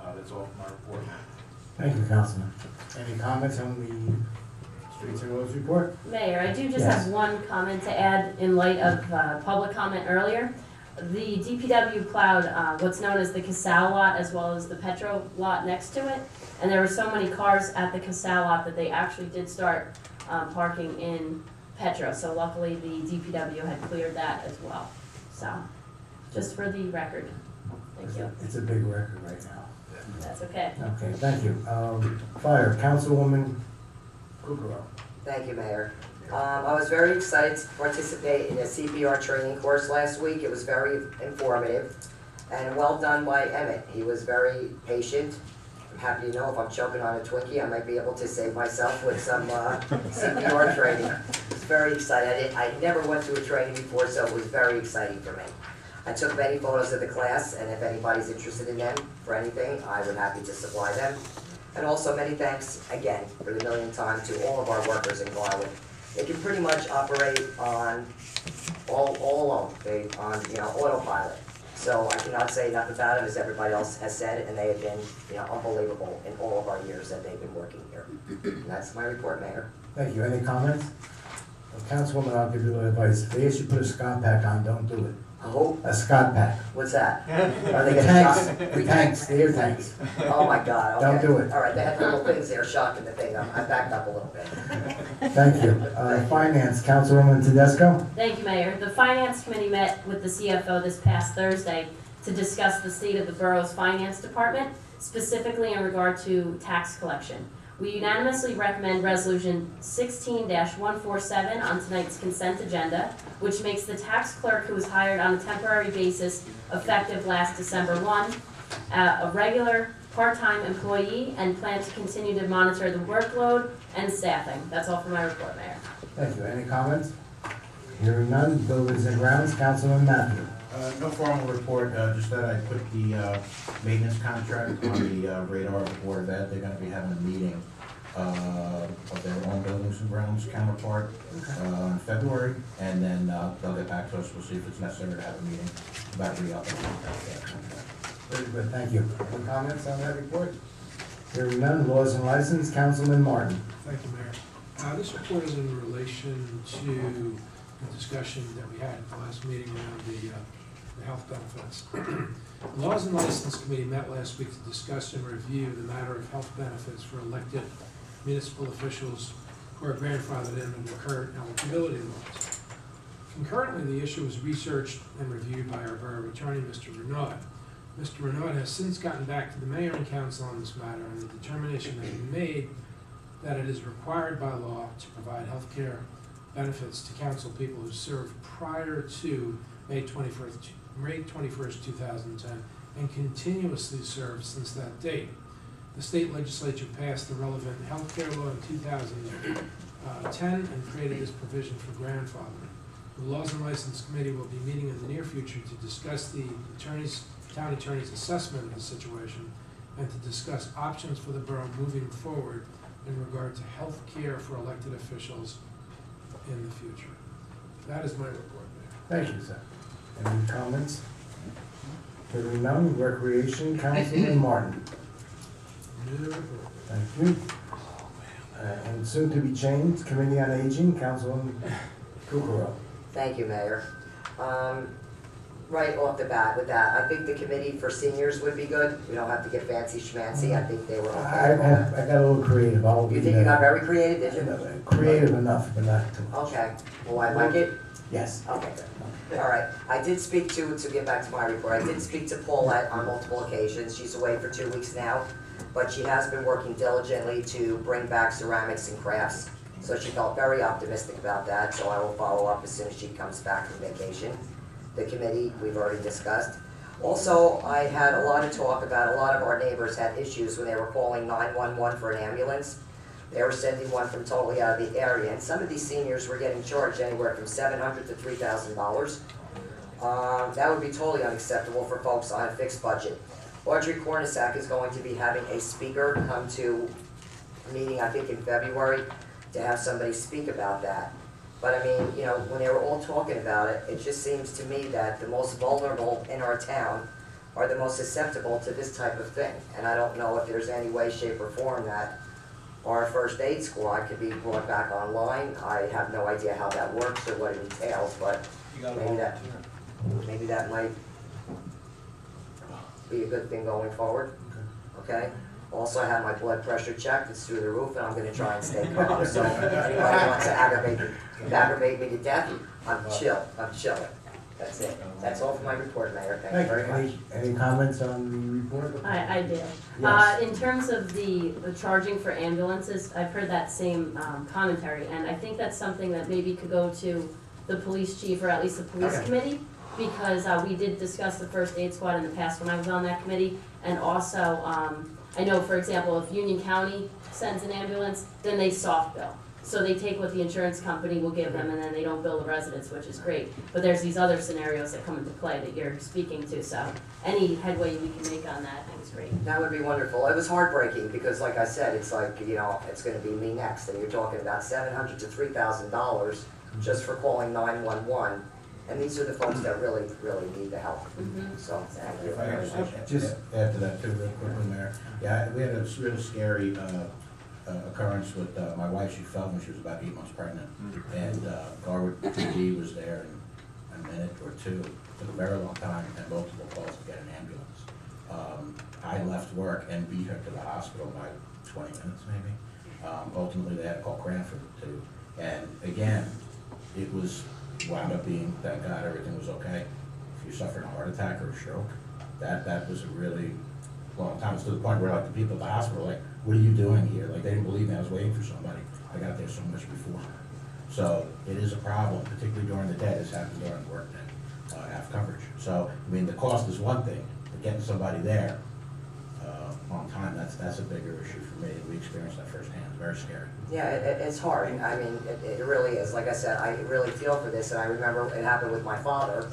Uh, That's all from my report. Thank you, Councilman. Any comments on the Streets and roads report? Mayor, I do just Yes. have one comment to add in light of uh, public comment earlier. The DPW plowed uh, what's known as the Casal lot as well as the Petro lot next to it. And there were so many cars at the Casal lot that they actually did start um, parking in Petro. So luckily, the DPW had cleared that as well. So, just for the record, thank you. It's a big record right now. That's okay. Okay, thank you. Um, Fire, Councilwoman Kukrow. Thank you, Mayor. Um, I was very excited to participate in a CPR training course last week. It was very informative and well done by Emmett. He was very patient. I'm happy to know if I'm choking on a Twinkie, I might be able to save myself with some, uh, CPR training. I was very excited. I I never went to a training before, so it was very exciting for me. I took many photos of the class, and if anybody's interested in them for anything, I would happy to supply them. And also many thanks again for the millionth time to all of our workers in Garwood. They can pretty much operate on all, all alone, they, on, you know, autopilot. So I cannot say enough about them, as everybody else has said, and they have been, you know, unbelievable in all of our years that they've been working here. And that's my report, Mayor. Thank you. Any comments? Well, Councilwoman, I'll give you a little advice. If they you put a Scott pack on, don't do it. Oh, A Scott pack. what's that? Are The they gonna tanks, shock? the tanks, the air tanks. Oh, my God, okay. Don't do it. All right, they have the little things there shocking the thing, I'm- I backed up a little bit. Thank you. Uh, Finance, Councilwoman Tedesco. Thank you, Mayor. The Finance Committee met with the CFO this past Thursday to discuss the state of the borough's finance department, specifically in regard to tax collection. We unanimously recommend Resolution 16-147 on tonight's consent agenda, which makes the tax clerk who was hired on a temporary basis effective last December one, uh, a regular part-time employee and plan to continue to monitor the workload and staffing. That's all for my report, Mayor. Thank you. Any comments? Hearing none, buildings and grounds, Councilman Matthew. Uh, No formal report, uh, just that I put the uh, maintenance contract on the uh, radar of the Board of Ed. They're gonna be having a meeting uh, of their own buildings and grounds counterpart uh, in February, and then uh, they'll get back to us, we'll see if it's necessary to have a meeting about re-upping the contract. Very good, thank you. Any comments on that report? Hearing none, laws and license, Councilman Martin. Thank you, Mayor. Uh, This report is in relation to the discussion that we had at the last meeting around the, uh, health benefits. The Laws and License Committee met last week to discuss and review the matter of health benefits for elected municipal officials who are grandfathered in under current eligibility laws. Concurrently, the issue was researched and reviewed by our borough attorney, Mr. Renaud. Mr. Renaud has since gotten back to the mayor and council on this matter, and the determination has been made that it is required by law to provide health care benefits to council people who served prior to May twenty-first, May twenty-first, two thousand and ten, and continuously served since that date. The state legislature passed the relevant health care law in two thousand ten uh, and created this provision for grandfathering. The Laws and License Committee will be meeting in the near future to discuss the attorney's, town attorney's assessment of the situation and to discuss options for the borough moving forward in regard to health care for elected officials in the future. That is my report, Mayor. Thank you, sir. Any comments? Hearing none, recreation, Councilman Martin. Thank you. Uh, And soon to be changed, Committee on Aging, Councilman Kukrow. Thank you, Mayor. Um, Right off the bat with that, I think the committee for seniors would be good. We don't have to get fancy schmancy. I think they were okay. I, that. I I got a little creative, I'll. You think you got very creative, did you? Creative enough, but not too much. Okay, well, I like it. Yes. Okay, good. All right, I did speak to, to get back to my report, I did speak to Paulette on multiple occasions, she's away for two weeks now, but she has been working diligently to bring back ceramics and crafts, so she felt very optimistic about that, so I will follow up as soon as she comes back from vacation. The committee, we've already discussed. Also, I had a lot of talk about, a lot of our neighbors had issues when they were calling nine-one-one for an ambulance. They were sending one from totally out of the area, and some of these seniors were getting charged anywhere from 700 to three thousand dollars. Um, that would be totally unacceptable for folks on a fixed budget. Audrey Cornisak is going to be having a speaker come to a meeting, I think in February, to have somebody speak about that. But I mean, you know, when they were all talking about it, it just seems to me that the most vulnerable in our town are the most susceptible to this type of thing. And I don't know if there's any way, shape, or form that our first aid squad could be brought back online. I have no idea how that works or what it entails, but maybe that, maybe that might be a good thing going forward, okay? Also, I have my blood pressure checked, it's through the roof, and I'm gonna try and stay calm, so if anybody wants to aggravate, aggravate me to death, I'm chill, I'm chilling. That's it, that's all for my report, Mayor, thank you Thank you. very much. Any, any comments on the report? I, I do. Yes. Uh, in terms of the, the charging for ambulances, I've heard that same, um, commentary, and I think that's something that maybe could go to the police chief, or at least the police Okay. committee, because, uh, we did discuss the first aid squad in the past when I was on that committee, and also, um, I know, for example, if Union County sends an ambulance, then they soft bill. So they take what the insurance company will give them, and then they don't bill the residents, which is great. But there's these other scenarios that come into play that you're speaking to, so any headway we can make on that, I think is great. That would be wonderful. It was heartbreaking because like I said, it's like, you know, it's gonna be me next and you're talking about seven hundred to three thousand dollars just for calling nine-one-one. And these are the folks that really, really need the help. Mhm. So, thank you If I very could much. just just add to that too, real quickly, Mayor. Yeah, we had a real scary uh, uh, occurrence with uh, my wife, she fell when she was about eight months pregnant. And uh, Garwood PD was there in a minute or two, It took a very long time, and multiple calls to get an ambulance. Um, I left work and beat her to the hospital by twenty minutes maybe. Um, Ultimately, they had to call Cranford too. And again, it was, wound up being, thank God, everything was okay. If you suffered a heart attack or a stroke, that, that was a really long time. It's to the point where like the people at the hospital were like, what are you doing here? Like, they didn't believe me, I was waiting for somebody. I got there so much before. So it is a problem, particularly during the day, this happened during the workday, uh, have coverage. So, I mean, the cost is one thing, but getting somebody there, uh, long time, that's, that's a bigger issue for me. We experienced that firsthand, very scary. Yeah, it- it's hard, I mean, it, it really is, like I said, I really feel for this, and I remember it happened with my father,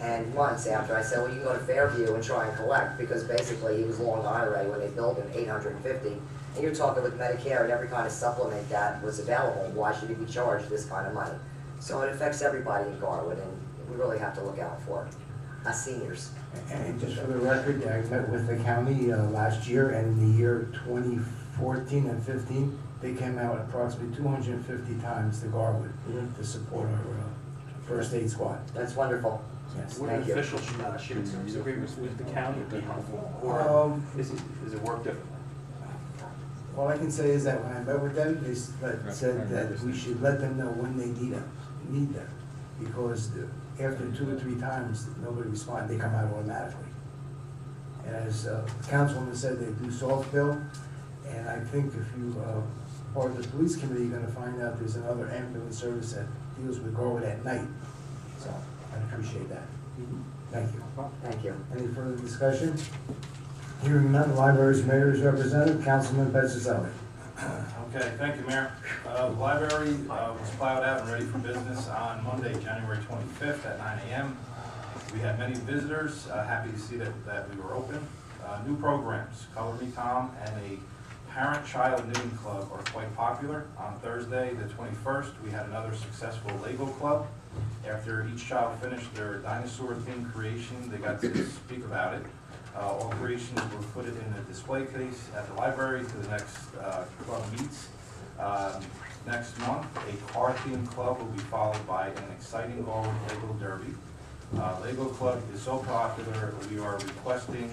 and months after, I said, well, you can go to Fairview and try and collect, because basically, he was long already when they billed him eight hundred and fifty, and you're talking with Medicare and every kind of supplement that was available, why should he be charged this kind of money? So it affects everybody in Garwood, and we really have to look out for us seniors. And just for the record, I met with the county uh, last year, and in the year 2014 and 15, they came out approximately 250 times to Garwood Mhm. to support our first aid squad. That's wonderful. Yes. Would an official should sh- uh, shooting service agreement with the county be helpful? Or Um, is it, is it work differently? All I can say is that when I met with them, they s- that- said that we should let them know when they need them, need them. Because after two or three times, nobody responded, they come out automatically. And as uh, the councilwoman said, they do soft bill, and I think if you, uh, part of the police committee, you're gonna find out there's another ambulance service that deals with Garwood at night. So I appreciate that. Thank you. Thank you. Any further discussion? Hearing none, library's mayor's representative, Councilman Petrozelli. Okay, thank you, Mayor. Uh, The library uh, was plowed out and ready for business on Monday, January 25th at 9 AM. We had many visitors, uh, happy to see that, that we were open. Uh, New programs, Color Me Calm and a parent-child knitting club are quite popular. On Thursday, the 21st, we had another successful Lego club. After each child finished their dinosaur-themed creation, they got to speak about it. Uh, All creations were put it in a display case at the library to the next uh, club meets. Um, Next month, a car-themed club will be followed by an exciting Galway Lego Derby. Uh, Lego Club is so popular, we are requesting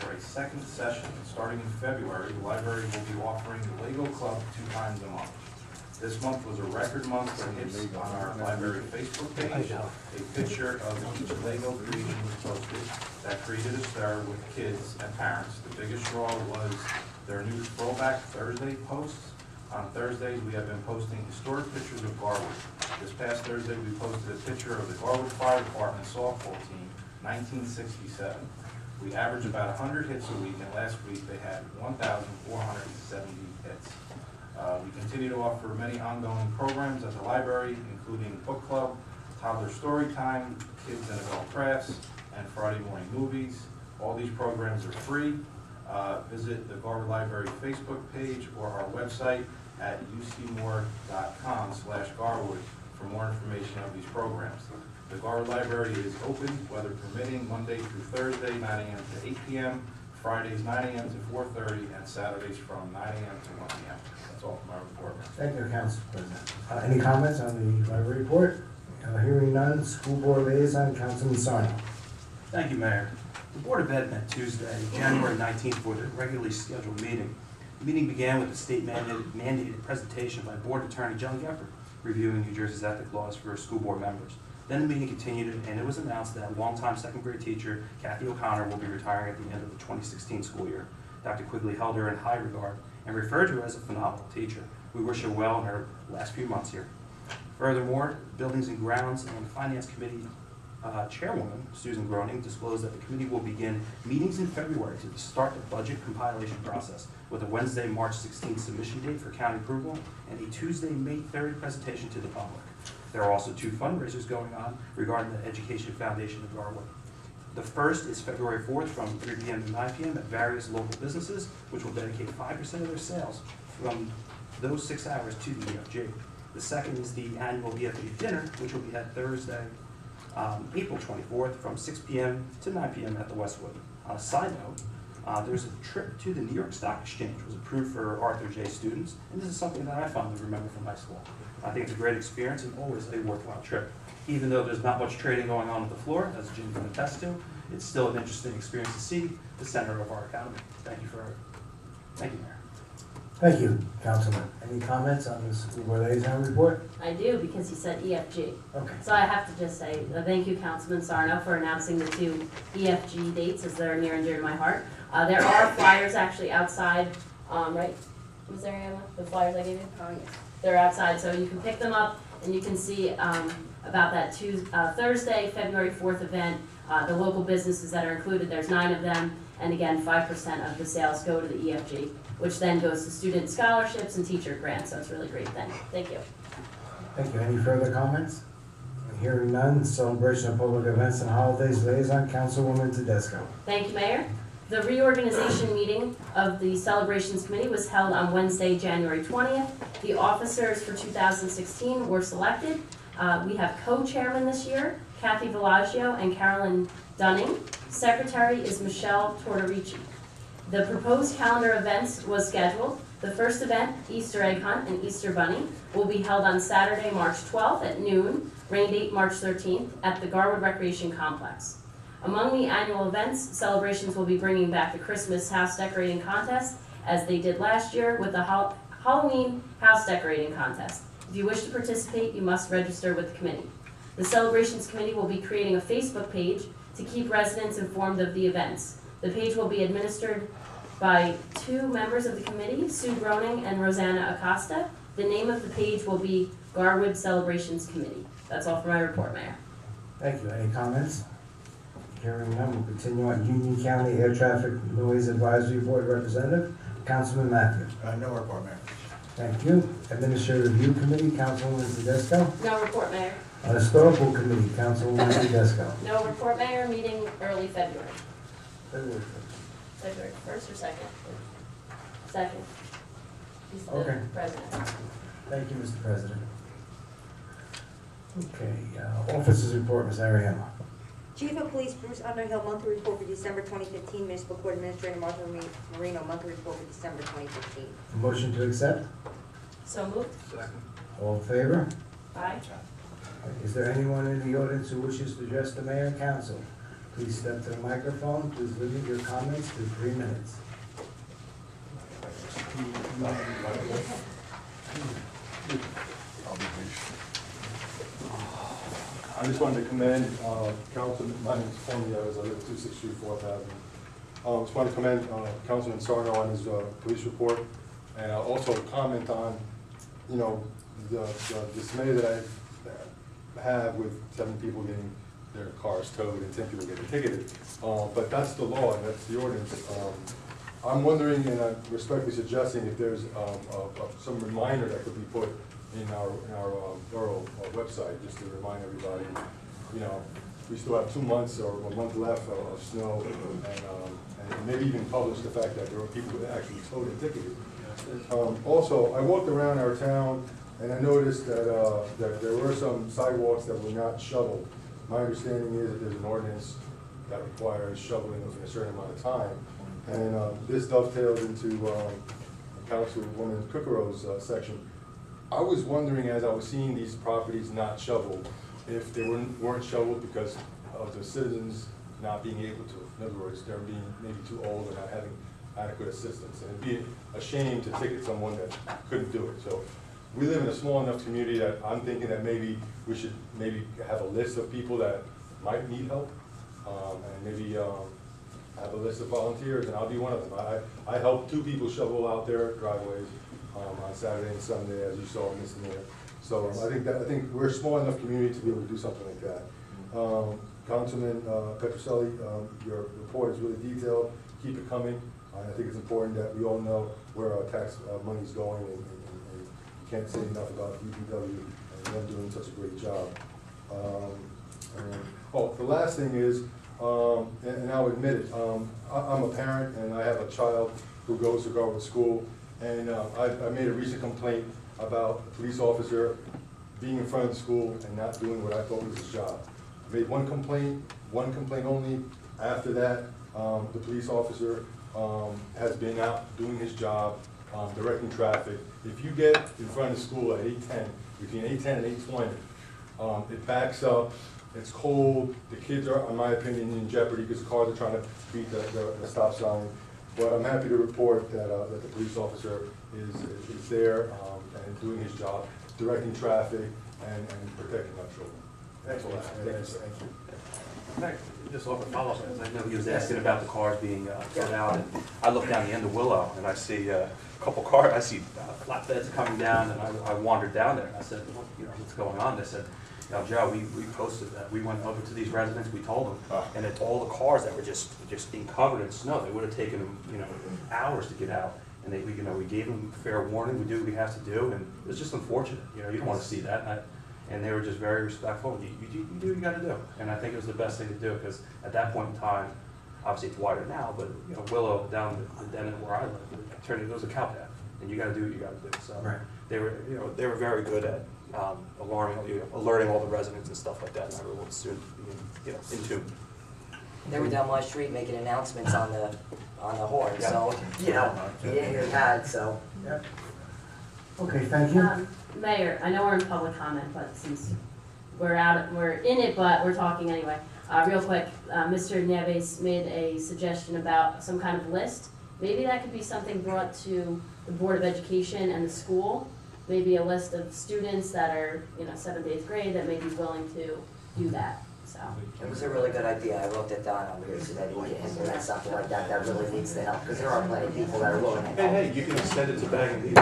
for a second session. Starting in February, the library will be offering the Lego Club two times a month. This month was a record month for hits on our library Facebook page. A picture of each Lego creation was posted that created a stir with kids and parents. The biggest draw was their new Throwback Thursday posts. On Thursdays, we have been posting historic pictures of Garwood. This past Thursday, we posted a picture of the Garwood Fire Department softball team, 1967. We average about 100 hits a week, and last week they had 1,470 hits. Uh, We continue to offer many ongoing programs at the library, including book club, toddler story time, kids and adult crafts, and Friday morning movies. All these programs are free. Uh, Visit the Garwood Library Facebook page or our website at ucmore.com slash Garwood for more information on these programs. The Garwood Library is open, weather permitting, Monday through Thursday, nine AM to eight PM, Fridays nine AM to four thirty, and Saturdays from nine AM to one PM. That's all for my report. Thank you, Council President. Uh, Any comments on the library report? Uh, Hearing none, school board liaison, Councilman Sarno. Thank you, Mayor. The Board of Ed met Tuesday, January 19th, for the regularly scheduled meeting. The meeting began with a state mandated mandated presentation by Board Attorney John Gephardt, reviewing New Jersey's ethic laws for school board members. Then the meeting continued, and it was announced that longtime second grade teacher Kathy O'Connor will be retiring at the end of the 2016 school year. Dr. Quigley held her in high regard and referred to her as a phenomenal teacher. We wish her well in her last few months here. Furthermore, Buildings and Grounds and Finance Committee uh, Chairwoman Susan Groening disclosed that the committee will begin meetings in February to start the budget compilation process with a Wednesday, March 16th submission date for county approval and a Tuesday, May 3rd presentation to the public. There are also two fundraisers going on regarding the Education Foundation of Garwood. The first is February 4th from 3 PM to 9 PM at various local businesses, which will dedicate 5% of their sales from those six hours to the EFG. The second is the annual EFG dinner, which will be held Thursday, um, April 24th, from 6 PM to 9 PM at the Westwood. On a side note, uh, there's a trip to the New York Stock Exchange was approved for Arthur J. students, and this is something that I fondly remember from high school. I think it's a great experience and always a worthwhile trip. Even though there's not much trading going on at the floor, as Jim can attest to, it's still an interesting experience to see the center of our economy. Thank you for, thank you, Mayor. Thank you, Councilman. Any comments on this school board liaison report? I do, because he said EFG. Okay. So I have to just say, uh, thank you, Councilman Sarno, for announcing the two EFG dates, as they're near and dear to my heart. Uh, there are flyers actually outside, um, right? Was there, Emma, the flyers I gave you? Oh, yes. They're outside, so you can pick them up, and you can see, um, about that Tues, uh, Thursday, February fourth event, uh, the local businesses that are included, there's nine of them, And again, five percent of the sales go to the EFG, which then goes to student scholarships and teacher grants, so it's a really great thing. Thank you. Thank you. Any further comments? Hearing none, celebration of public events and holidays liaison, Councilwoman Todisco. Thank you, Mayor. The reorganization meeting of the Celebrations Committee was held on Wednesday, January 20th. The officers for 2016 were selected. Uh, We have co-chairman this year, Kathy Villaggio and Carolyn Dunning. Secretary is Michelle Tortorici. The proposed calendar events was scheduled. The first event, Easter egg hunt and Easter bunny, will be held on Saturday, March 12th at noon, rain date March 13th, at the Garwood Recreation Complex. Among the annual events, celebrations will be bringing back the Christmas house decorating contest, as they did last year with the Hal- Halloween house decorating contest. If you wish to participate, you must register with the committee. The Celebrations Committee will be creating a Facebook page to keep residents informed of the events. The page will be administered by two members of the committee, Sue Groning and Rosanna Acosta. The name of the page will be Garwood Celebrations Committee. That's all for my report, Mayor. Thank you. Any comments? Hearing none, we'll continue on Union County Air Traffic Noise Advisory Board Representative, Councilman Matthew. Uh, no report, Mayor. Thank you. Administrative Review Committee, Councilwoman Todisco. No report, Mayor. Historical Committee, Councilwoman Todisco. No report, Mayor. Meeting early February. February February first or second? Second. He's the Okay. president. Thank you, Mr. President. Okay, uh, officers report, Ms. Ariemma. Chief of Police Bruce Underhill, monthly report for December 2015, Municipal Court Administrator Martha Marino, monthly report for December 2015. Motion to accept? So moved. Second. All in favor? Aye. Is there anyone in the audience who wishes to address the mayor and council? Please step to the microphone. Please limit your comments to three minutes. I just wanted to commend, uh, Councilman, my name's Tony Evans, I live at. Uh, just want to commend, uh, Councilman Sarno on his, uh, police report, and uh, also comment on, you know, the, the dismay that I have with seven people getting their cars towed and ten people getting ticketed. Uh, but that's the law, and that's the ordinance. Um, I'm wondering, and I'm respectfully suggesting if there's, um, a- a- some reminder that could be put in our, in our um, borough uh, website, just to remind everybody, you know, we still have two months or a month left of of snow, and, um, and maybe even publish the fact that there are people that actually towed and ticketed. Um, Also, I walked around our town, and I noticed that, uh, that there were some sidewalks that were not shoveled. My understanding is that there's an ordinance that requires shoveling within a certain amount of time. And um, this dovetails into um, Councilwoman Cookero's uh, section. I was wondering, as I was seeing these properties not shoveled, if they weren't weren't shoveled because of the citizens not being able to. In other words, they're being maybe too old or not having adequate assistance. And it'd be a shame to ticket someone that couldn't do it. So we live in a small enough community that I'm thinking that maybe we should maybe have a list of people that might need help. um, And maybe um, have a list of volunteers, and I'll be one of them. I, I helped two people shovel out their driveways um, on Saturday and Sunday, as you saw, Mr. Mayor. So um, I think that, I think we're a small enough community to be able to do something like that. Um, Councilman uh, Petroselli, um, your report is really detailed, keep it coming. I think it's important that we all know where our tax uh, is going, and, and- and you can't say enough about DPW and them doing such a great job. Um, and- Oh, the last thing is, um, and I'll admit it, I, I'm a parent and I have a child who goes to Garwood School. And, uh, I, I made a recent complaint about a police officer being in front of the school and not doing what I thought was his job. I Made one complaint, one complaint only. After that, um, the police officer, um, has been out doing his job, um, directing traffic. If you get in front of the school at eight-ten, between eight-ten and eight-twenty, um, it backs up, it's cold, the kids are, in my opinion, in jeopardy because cars are trying to beat the, the, the stop sign. But I'm happy to report that, uh, that the police officer is, is- is there, um, and doing his job, directing traffic and, and protecting our children. Thanks a lot. Yes, thank you. Just off a follow-up, I know he was asking about the cars being uh, thrown out, and I look down the end of Willow, and I see uh, a couple cars, I see uh, flatbeds coming down, and I I wandered down there, and I said, "What- you know, what's going on? They said, know, Joe, we, we posted that, we went over to these residents, we told them, ah. and it's all the cars that were just, just being covered in snow, they would have taken them, you know, hours to get out, and they, we, you know, we gave them fair warning, we do what we have to do, and it was just unfortunate, you know, you don't want to see that, and I, and they were just very respectful, you, you, do- you do what you gotta do, and I think it was the best thing to do, because at that point in time, obviously it's wider now, but, you know, Willow down the, end where I live, it turned, it was a cow path, and you gotta do what you gotta do, so. Right. They were, you know, they were very good at, um, alarming, you know, alerting all the residents and stuff like that, and everyone was soon, you know, in tune. They were down my street making announcements on the, on the horn, so, you know, you didn't hear that, so. Okay, thank you. Um, Mayor, I know we're in public comment, but since we're out, we're in it, but we're talking anyway. Uh, real quick, uh, Mr. Neves made a suggestion about some kind of list. Maybe that could be something brought to the Board of Education and the school. Maybe a list of students that are, you know, seventh, eighth grade that may be willing to do that, so. It was a really good idea, I wrote it down over here so that we can implement something like that, that really needs the help, because there are plenty of people that are willing to help. Hey, hey, you can extend it to Bag and Deed.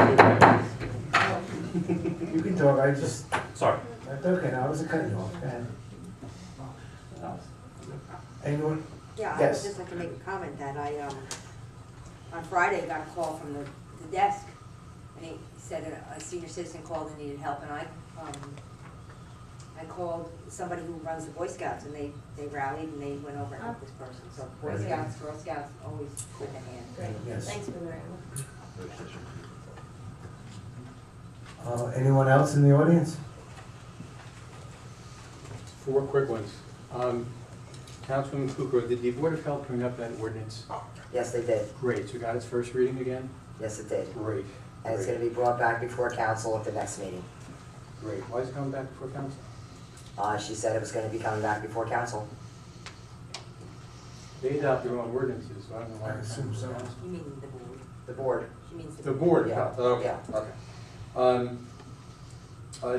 You can talk, I just, Sorry. that's okay, no, I wasn't cutting you off, go ahead. Anyone? Yeah, I would just like to make a comment that I, um, on Friday, got a call from the, the desk, and he said a, a senior citizen called and needed help, and I, um, I called somebody who runs the Boy Scouts, and they, they rallied and they went over and helped this person, so Boy Very good. Scouts, Girl Scouts, always with a hand. Great, Yes. thanks for the. Uh, anyone else in the audience? Four quick ones. Um, Councilwoman Kukrow, did the Board of Health bring up that ordinance? Yes, they did, Great, so it got its first reading again? yes, it did. Great, And it's gonna be brought back before council at the next meeting. great. Why is it coming back before council? Uh, she said it was gonna be coming back before council. They adopt their own ordinances, so I don't know why. I it's assume coming so. before council. You mean the board? The board, She means the. The Board Yeah, Health, okay, yeah. okay. Um, uh,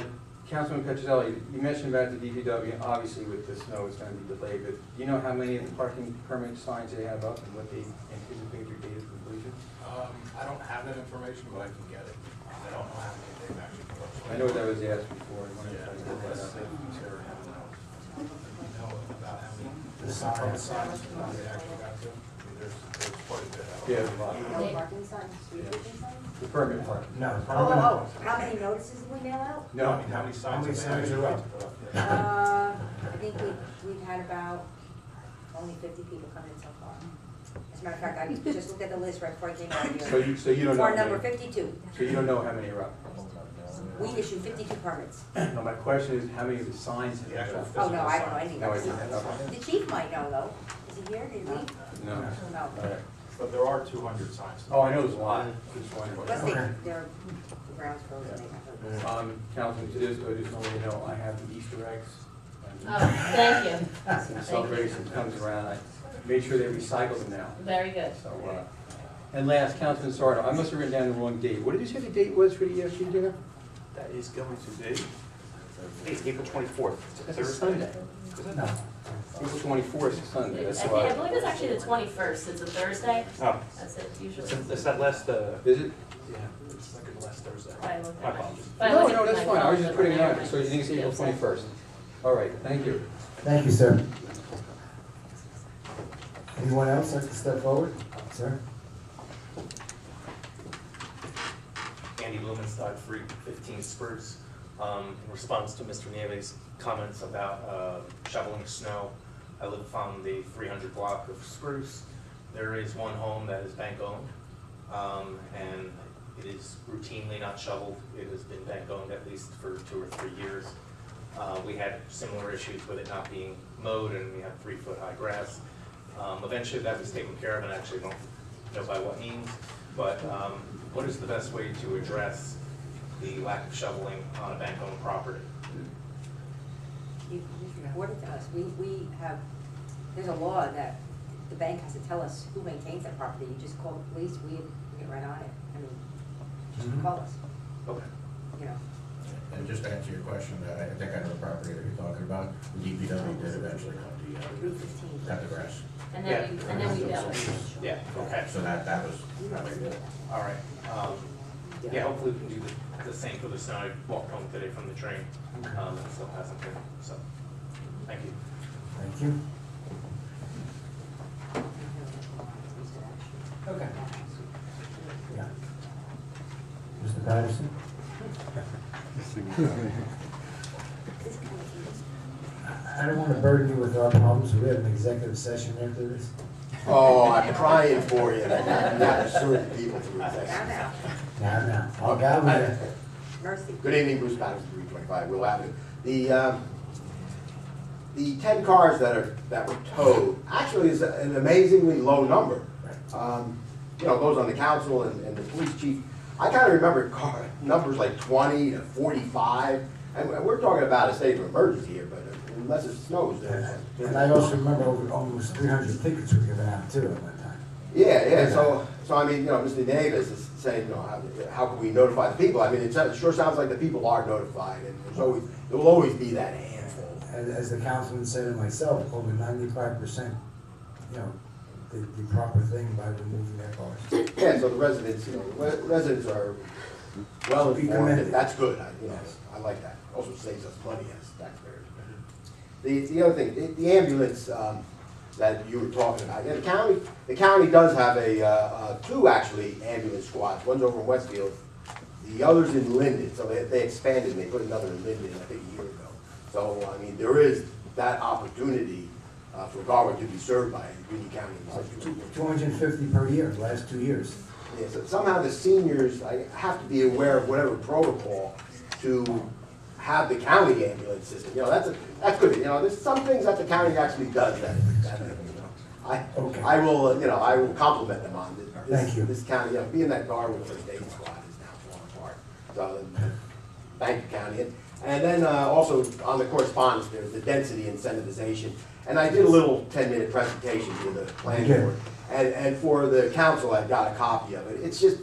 Councilman Petrozelli, you mentioned about the DPW, obviously with the snow, it's gonna be delayed, but do you know how many of the parking permit signs they have up and what they anticipate I don't have that information, but I can get it. I don't know how many they've actually put up. I know that was asked before, I wanted to to get that Yes, up. Sarah, I know. Know about how many, the signs, signs, they actually got to. I there's, there's quite a bit out. Yeah, a lot. No parking signs, street sweeping signs? The permit part. No. Oh, oh, oh, how many notices did we mail out? No, I mean, how many signs many have they signs actually are got up? to put up? Uh, I think we, we've had about only fifty people come in so far. As a matter of fact, I just looked at the list right before I came out So here. you, so you don't know. Our number fifty-two. So you don't know how many are up? We issued fifty-two permits. No, my question is, how many of the signs have The actual up? Oh, no, I don't know anything No about idea, signs. okay. The chief might know though. Is he here? Did he leave? No. No. All right. But there are two hundred signs. Oh, I know there's a lot, just wondering. Plus they, Okay. they're, the ground's frozen, they have to. Um, Councilman, to this, I just want you to know, I have the Easter eggs. Oh, thank you. When the celebration comes around, I made sure they recycle them now, Very good. so, uh. And last, Councilman Sardo, I must have written down the wrong date. What did you say the date was for the uh, dinner? That is going to be, it's April twenty-fourth, That's a Sunday. No. April twenty-fourth is Sunday, I that's think, I why. believe it's actually the twenty-first, it's a Thursday, Oh, that's it usually. it's, it's that last, uh, Is it? yeah, it's like the last Thursday. I looked My at apologies. But I No, looked no, that's my fine, I was just phone, putting it but on, so you think it's April Yeah. twenty-first? All right, thank you. Thank you, sir. Anyone else like to step forward? Sir? Andy Blumenstock, three fifteen Spruce. Um, in response to Mr. Nieves' comments about, uh, shoveling snow, I live on the three hundred block of Spruce. There is one home that is bank owned, um, and it is routinely not shoveled. It has been bank owned at least for two or three years. Uh, we had similar issues with it not being mowed, and we have three foot high grass. Um, eventually that was taken care of, and I actually don't know by what means, but, um, what is the best way to address the lack of shoveling on a bank-owned property? You, you report it to us. We, we have, there's a law that the bank has to tell us who maintains that property. You just call the police, we we get right on it. I mean, just Mhm. call us, Okay. you know. And just to answer your question, uh, I think I know the property that you're talking about. The DPW did eventually cut the, uh, cut the grass. And then we, and then we built. Yeah, okay. So that, that was, All right. Um, Yeah, hopefully we can do the, the same for the snow. I walked home today from the train, um, and it still hasn't been, so, thank you. Thank you. Okay. Yeah. Mr. Patterson? I- I don't want to burden you with our problems, we have an executive session after this. Oh, I'm crying for you, that I'm not assuring people through this. Now, now, I'll go with you. Mercy. Good evening, Bruce Patterson, three twenty-five Will Avenue. The, um, the ten cars that are, that were towed, actually is an amazingly low number. Um, You know, those on the council and, and the police chief, I kinda remember car, numbers like twenty to forty-five, and we're talking about a state of emergency here, but unless it snows, there's. And I also remember over almost three hundred tickets were given out too at one time. Yeah, yeah, so, so I mean, you know, Mr. Davis is saying, you know, how, how can we notify the people? I mean, it sounds- sure sounds like the people are notified, and there's always, there will always be that handful. As, as the councilman said and myself, over ninety-five percent, you know, the, the proper thing by removing their cars. Yeah, so the residents, you know, re- residents are well Be informed, commended. and that's good, I, you know, I like that. Also saves us money as taxpayers. The, the other thing, the- the ambulance, um, that you were talking about, yeah, the county, the county does have a, uh, uh, two actually ambulance squads, one's over in Westfield, the other's in Linden, so they, they expanded, and they put another in Linden, I think, a year ago. So, I mean, there is that opportunity, uh, for Garwood to be served by Union County. Two hundred and fifty per year, last two years. Yeah, so somehow the seniors, I have to be aware of whatever protocol to have the county ambulance system, you know, that's, a that's good, you know, there's some things that the county actually does that, that, you know, I, I will, uh, you know, I will compliment them on this. Thank you. This county, you know, being that Garwood First Aid Squad is now falling apart, so, uh, thank you, county. And- And then, uh, also on the correspondence, there's the density incentivization, and I did a little ten-minute presentation to the planning Okay. board. And, and for the council, I've got a copy of it. It's just,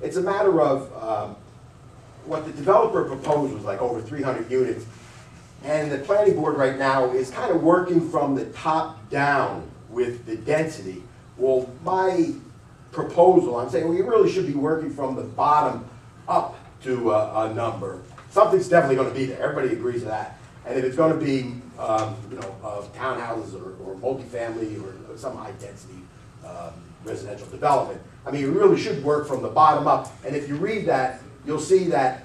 it's a matter of, um, what the developer proposed was like over three hundred units. And the planning board right now is kind of working from the top down with the density. Well, my proposal, I'm saying, well, you really should be working from the bottom up to a, a number. Something's definitely gonna be there, everybody agrees to that. And if it's gonna be, um, you know, uh, townhouses or, or multifamily or some high-density, um, residential development, I mean, you really should work from the bottom up. And if you read that, you'll see that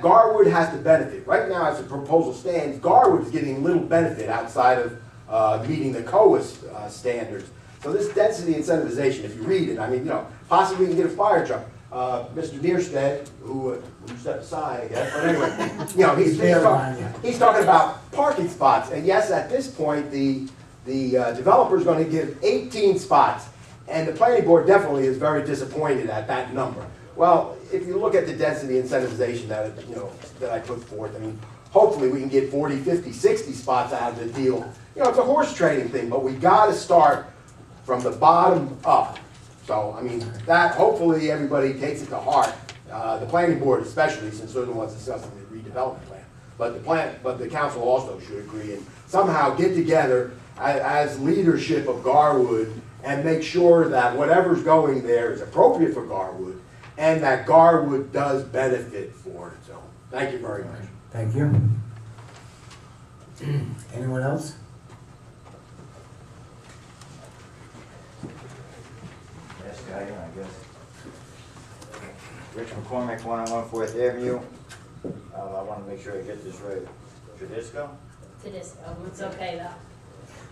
Garwood has to benefit. Right now, as the proposal stands, Garwood is getting little benefit outside of uh, meeting the COAH uh, standards. So this density incentivization, if you read it, I mean, you know, possibly we can get a fire truck. Uh, Mr. Neerstead, who, uh, who stepped aside, I guess, but anyway, you know, he's, he's, talk- he's talking about parking spots. And yes, at this point, the, the uh, developer's gonna give eighteen spots. And the planning board definitely is very disappointed at that number. Well, if you look at the density incentivization that, you know, that I put forth, I mean, hopefully we can get 40, 50, 60 spots out of the deal. You know, it's a horse trading thing, but we gotta start from the bottom up. So, I mean, that, hopefully, everybody takes it to heart, uh, the planning board especially, since they're the ones discussing the redevelopment plan. But the plan, but the council also should agree and somehow get together as, as leadership of Garwood and make sure that whatever's going there is appropriate for Garwood and that Garwood does benefit for it, so, thank you very much. Thank you. Anyone else? Yes, guy, I guess. Rich McCormick, one oh one Fourth Avenue. Uh, I wanna make sure I get this right. Tradisco? To this, oh, it's okay though.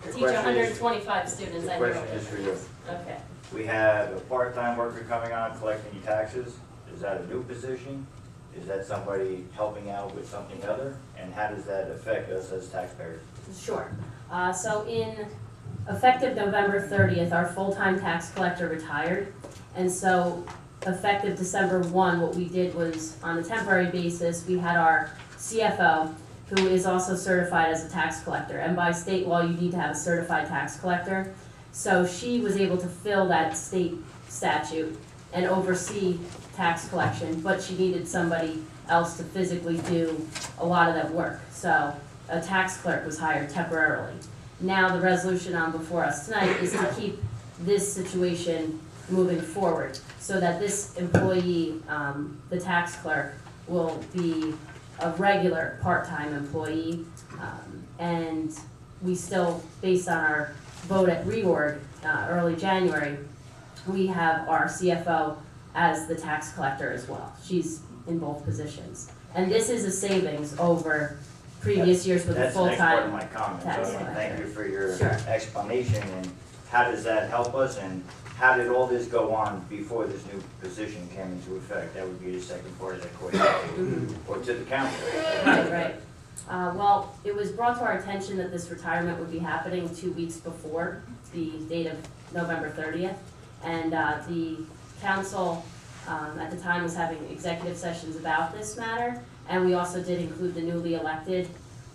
The Teach question is- hundred and twenty-five students, The I know. question is for you. Okay. We have a part-time worker coming on collecting taxes. Is that a new position? Is that somebody helping out with something other? And how does that affect us as taxpayers? Sure. Uh, so in effective November thirtieth, our full-time tax collector retired. And so effective December one, what we did was, on a temporary basis, we had our CFO, who is also certified as a tax collector. And by state law, you need to have a certified tax collector. So she was able to fill that state statute and oversee tax collection, but she needed somebody else to physically do a lot of that work. So a tax clerk was hired temporarily. Now, the resolution on before us tonight is to keep this situation moving forward, so that this employee, um, the tax clerk, will be a regular part-time employee. Um, and we still, based on our vote at reorg, uh, early January, we have our CFO as the tax collector as well. She's in both positions. And this is a savings over previous years with a That's the next part of full-time my comment, tax thank you for your Sure. explanation, and how does that help us, and how did all this go on before this new position came into effect? That would be the second part of that question, or to the council. Right, right. Uh, well, it was brought to our attention that this retirement would be happening two weeks before the date of November thirtieth. And, uh, the council, um, at the time was having executive sessions about this matter. And we also did include the newly elected,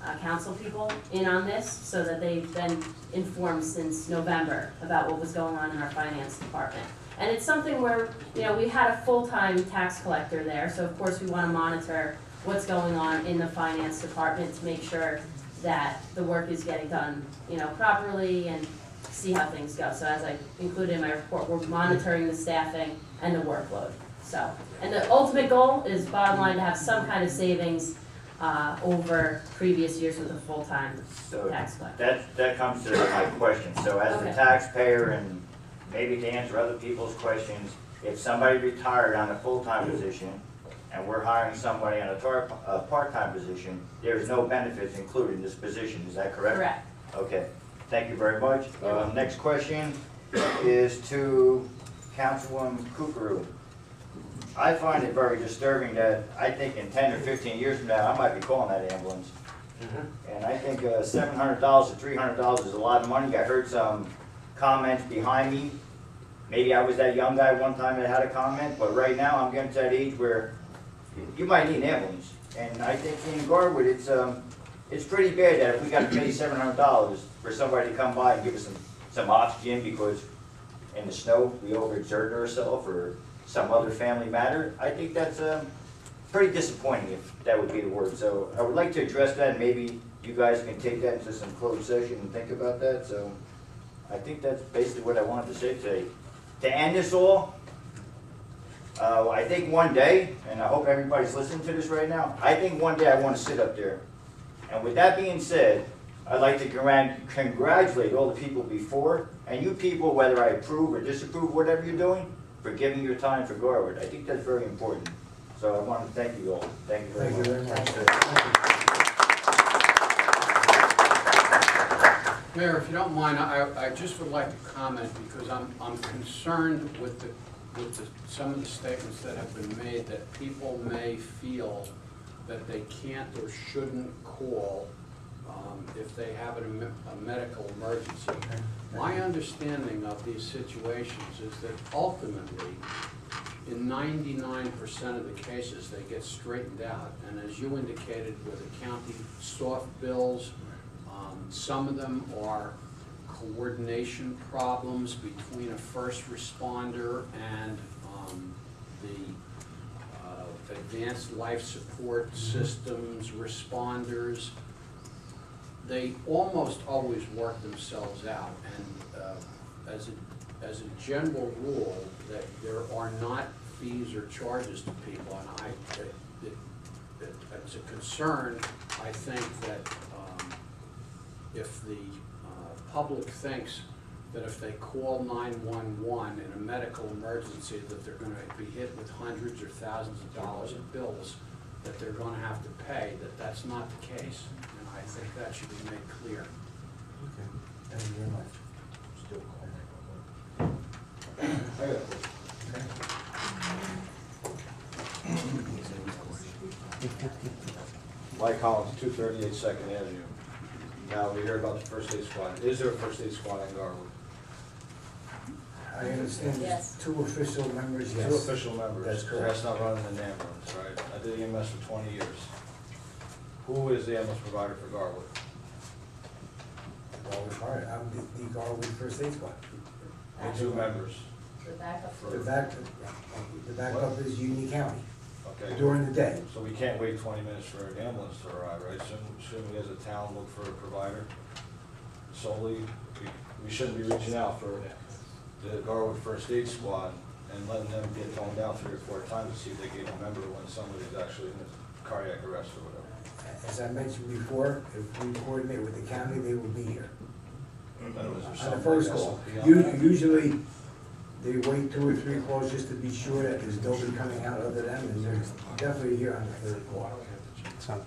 uh, council people in on this, so that they've been informed since November about what was going on in our finance department. And it's something where, you know, we had a full-time tax collector there, so of course we wanna monitor what's going on in the finance department to make sure that the work is getting done, you know, properly and see how things go. So as I included in my report, we're monitoring the staffing and the workload, so. And the ultimate goal is bottom line to have some kind of savings, uh, over previous years with a full-time So tax collector. that, that comes to my question, so as the Okay. taxpayer, and maybe to answer other people's questions, if somebody retired on a full-time position, and we're hiring somebody on a tar, a part-time position, there's no benefits included in this position, is that correct? Correct. Okay, thank you very much. Um, next question is to Councilwoman Kukrow. I find it very disturbing that I think in ten or fifteen years from now, I might be calling that ambulance. And I think uh, seven hundred dollars to three hundred dollars is a lot of money. I heard some comments behind me. Maybe I was that young guy one time that had a comment, but right now I'm getting to that age where you might need an ambulance. And I think in Garwood, it's, um, it's pretty bad that if we gotta pay seven hundred dollars for somebody to come by and give us some, some oxygen because in the snow, we overexerted ourselves or some other family matter, I think that's, um, pretty disappointing if that would be the word. So I would like to address that, and maybe you guys can take that into some closed session and think about that, so I think that's basically what I wanted to say today. To end this all, uh, I think one day, and I hope everybody's listening to this right now, I think one day I wanna sit up there. And with that being said, I'd like to congratulate all the people before, and you people, whether I approve or disapprove whatever you're doing, for giving your time for Garwood. I think that's very important. So I want to thank you all. Thank you very Thank much. you very much. Mayor, if you don't mind, I, I just would like to comment because I'm, I'm concerned with the, with the, some of the statements that have been made that people may feel that they can't or shouldn't call um, if they have a, a medical emergency. My understanding of these situations is that ultimately, in ninety-nine percent of the cases, they get straightened out. And as you indicated, with the county soft bills, um, some of them are coordination problems between a first responder and, um, the, uh, advanced life support systems, responders. They almost always work themselves out, and, uh, as a, as a general rule, that there are not fees or charges to people, and I, it, it, it- it's a concern, I think that, um, if the public thinks that if they call nine-one-one in a medical emergency, that they're gonna be hit with hundreds or thousands of dollars in bills that they're gonna have to pay, that that's not the case. And I think that should be made clear. Okay, thank you very much. Still calling. I got a question. Mike Collins, two thirty-eight Second Avenue. Now, we hear about the first aid squad. Is there a first aid squad in Garwood? I understand Yes. two official members, yes. Two official members. That's correct. That's not running an ambulance, right? I did EMS for twenty years. Who is the ambulance provider for Garwood? Garwood Fire, I'm the, the Garwood First Aid Squad. The two members. The backup. The back, the backup is Union County. Okay. during the day. So we can't wait twenty minutes for an ambulance to arrive, right? Shouldn't, shouldn't we as a town look for a provider solely? We, we shouldn't be reaching out for the Garwood First Aid Squad and letting them get toned down three or four times to see if they can remember when somebody's actually in a cardiac arrest or whatever. As I mentioned before, if we coordinate with the county, they will be here. That was On the something first call. SOP on U- Usually, they wait two or three calls just to be sure that there's nobody coming out other than, and they're definitely here on the third call. It's Okay.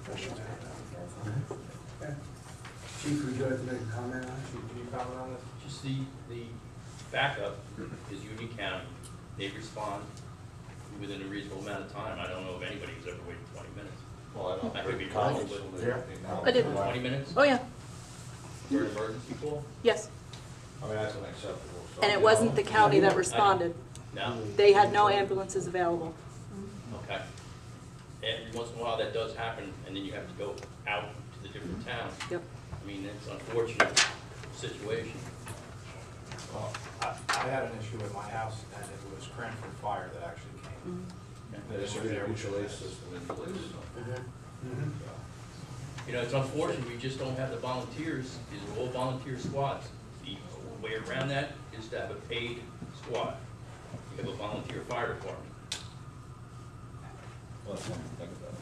Chief, would you like to make a comment on it? Can you comment on this? Just the, the backup is Union County. They respond within a reasonable amount of time. I don't know of anybody who's ever waited twenty minutes. Well, I don't. I could be think wrong, but. will be- I did. Twenty minutes Oh, yeah, for an emergency call? yes. I mean, that's unacceptable. So, And it wasn't the county that responded. No? They had no ambulances available. Okay. Every once in a while, that does happen, and then you have to go out to the different towns. Yep. I mean, it's an unfortunate situation. Well, I, I had an issue at my house, and it was Cranford Fire that actually came. There should be a mutual aid system in place. You know, it's unfortunate, we just don't have the volunteers, these are all volunteer squads. The way around that is to have a paid squad. You have a volunteer fire department. Well, that's something to think about.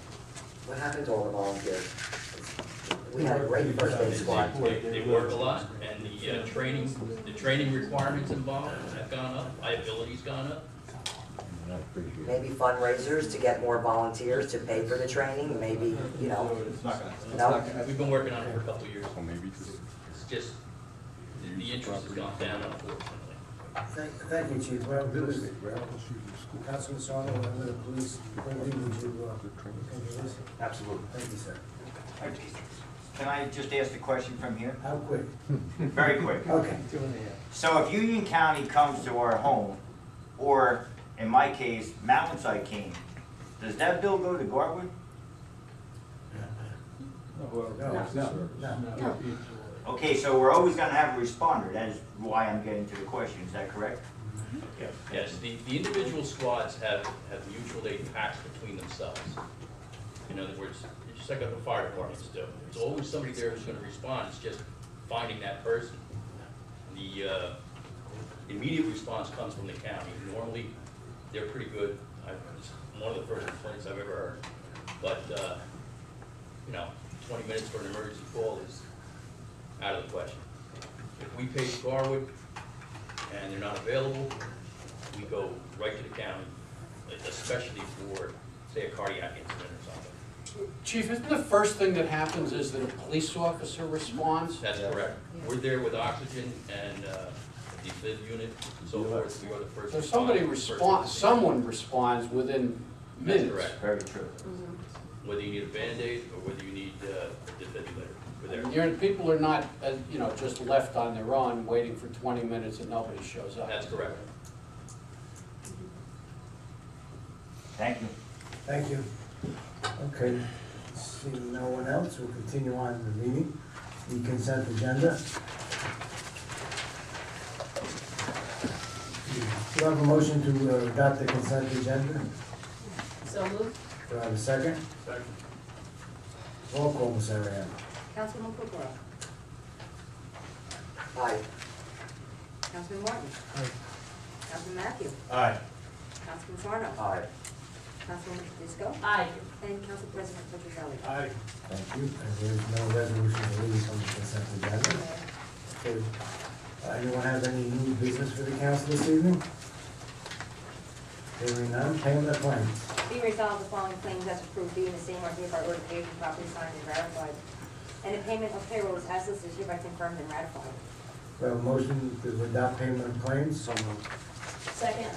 What happened to all the volunteers? We had a great first aid squad. They, they work a lot, and the, uh, training, the training requirements involved have gone up, liability's gone up. Maybe fundraisers to get more volunteers to pay for the training, maybe, you know. It's not gonna, it's No? not gonna. We've been working on it for a couple of years. It's just, the- the interest has gone down unfortunately. Thank, thank you, Chief. Well, this, Councilman Sarno, and the police, Brinley, would you, uh, continue? Absolutely. Thank you, sir. Can I just ask a question from here? How quick? Very quick. Okay. So if Union County comes to our home, or in my case, Mountainside came, does that bill go to Garwood? No, no, no. Okay, so we're always gonna have a responder, that is why I'm getting to the question, is that correct? Yes, Yes, the, the individual squads have, have mutual aid pacts between themselves. In other words, it's just like what the fire departments do. There's always somebody there who's gonna respond, it's just finding that person. The, uh, immediate response comes from the county. Normally, they're pretty good. I, it's one of the first complaints I've ever heard. But, uh, you know, twenty minutes for an emergency call is out of the question. If we pay Garwood and they're not available, we go right to the county, especially for, say, a cardiac incident or something. Chief, isn't the first thing that happens is that a police officer responds? That's correct. We're there with oxygen and, uh, defib unit and so forth, we are the first. So somebody responders, first responds, someone responds within That's minutes. correct. Very true. Whether you need a Band-Aid or whether you need, uh, a defibrillator, we're there. You're, people are not, uh, you know, just left on their own, waiting for twenty minutes and nobody shows up. That's correct. Thank you. Thank you. Okay, seeing no one else, we'll continue on in the meeting. The consent agenda. Do I have a motion to uh, adopt the consent agenda? So moved? Do I have a second? Second. Roll call, Ms. Ariemma. Councilman Kukrow. Aye. Councilman Martin. Councilman Matthew. Aye. Councilman Sarno. Aye. Councilman Todisco. Aye. And Council President Petruzzelli. Aye. Thank you. And there's no resolution released from the consent agenda. Okay. Uh, Anyone have any new business for the council this evening? Hearing none, payment of claims. Be resolved, the following claims as approved, be and the same are hereby ordered paid and properly signed and ratified. And the payment of payrolls as listed is hereby confirmed and ratified. We have a motion to adopt payment of claims. So Second?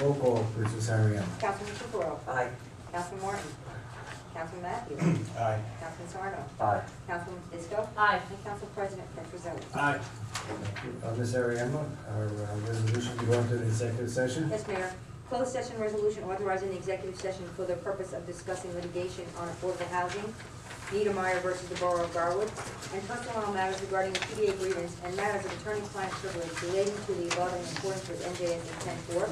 Roll call, please, Ms. Ariemma. Councilman Kukrow. Aye. Councilman Martin. Councilman Matthew. Aye. Councilman Sarno. Aye. Councilman Todisco. Aye. And Council President Petruzzelli. Aye. Uh, Ms. Ariemma, our uh, resolution to go into the executive session. Yes, Mayor. Closed session resolution authorizing the executive session for the purpose of discussing litigation on affordable housing Niedermeyer versus the Borough of Garwood, and personnel matters regarding the PDA grievance and matters of attorney-client privilege relating to the above in accordance with NJSA ten four.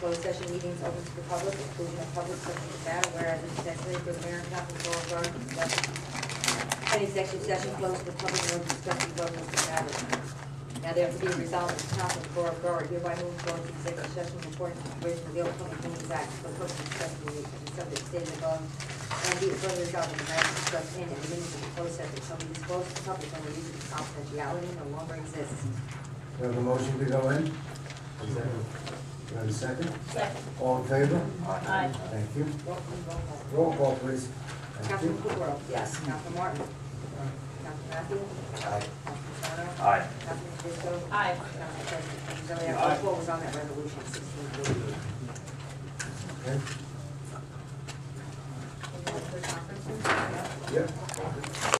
Closed session meetings open to the public, including the public subject to matter, whereas it's necessary for the mayor and council of Borough of Garwood an executive session closed to the public in order to discuss the matters. Now therefore be resolved that the council of the Borough of Garwood hereby moves towards executive session in accordance with the provisions of the Open Public Meetings Act for the purpose of discussing the the subject stated above. And be it further resolved that the matters discussed in and the minutes of the closed session shall be disclosed to the public when the reason of confidentiality no longer exists. Do you have a motion to go in? Do have a second? Second. All in favor? Aye. Thank you. Roll call, roll call. Roll call, please. Thank Councilman you. Yes. Councilman Martin. Councilman Matthew. Aye. Councilman Sarno. Aye. Councilman Fisco. Aye. Councilman President. Zoe, roll call was on that resolution sixteen forty. Okay. Conference room? Yep.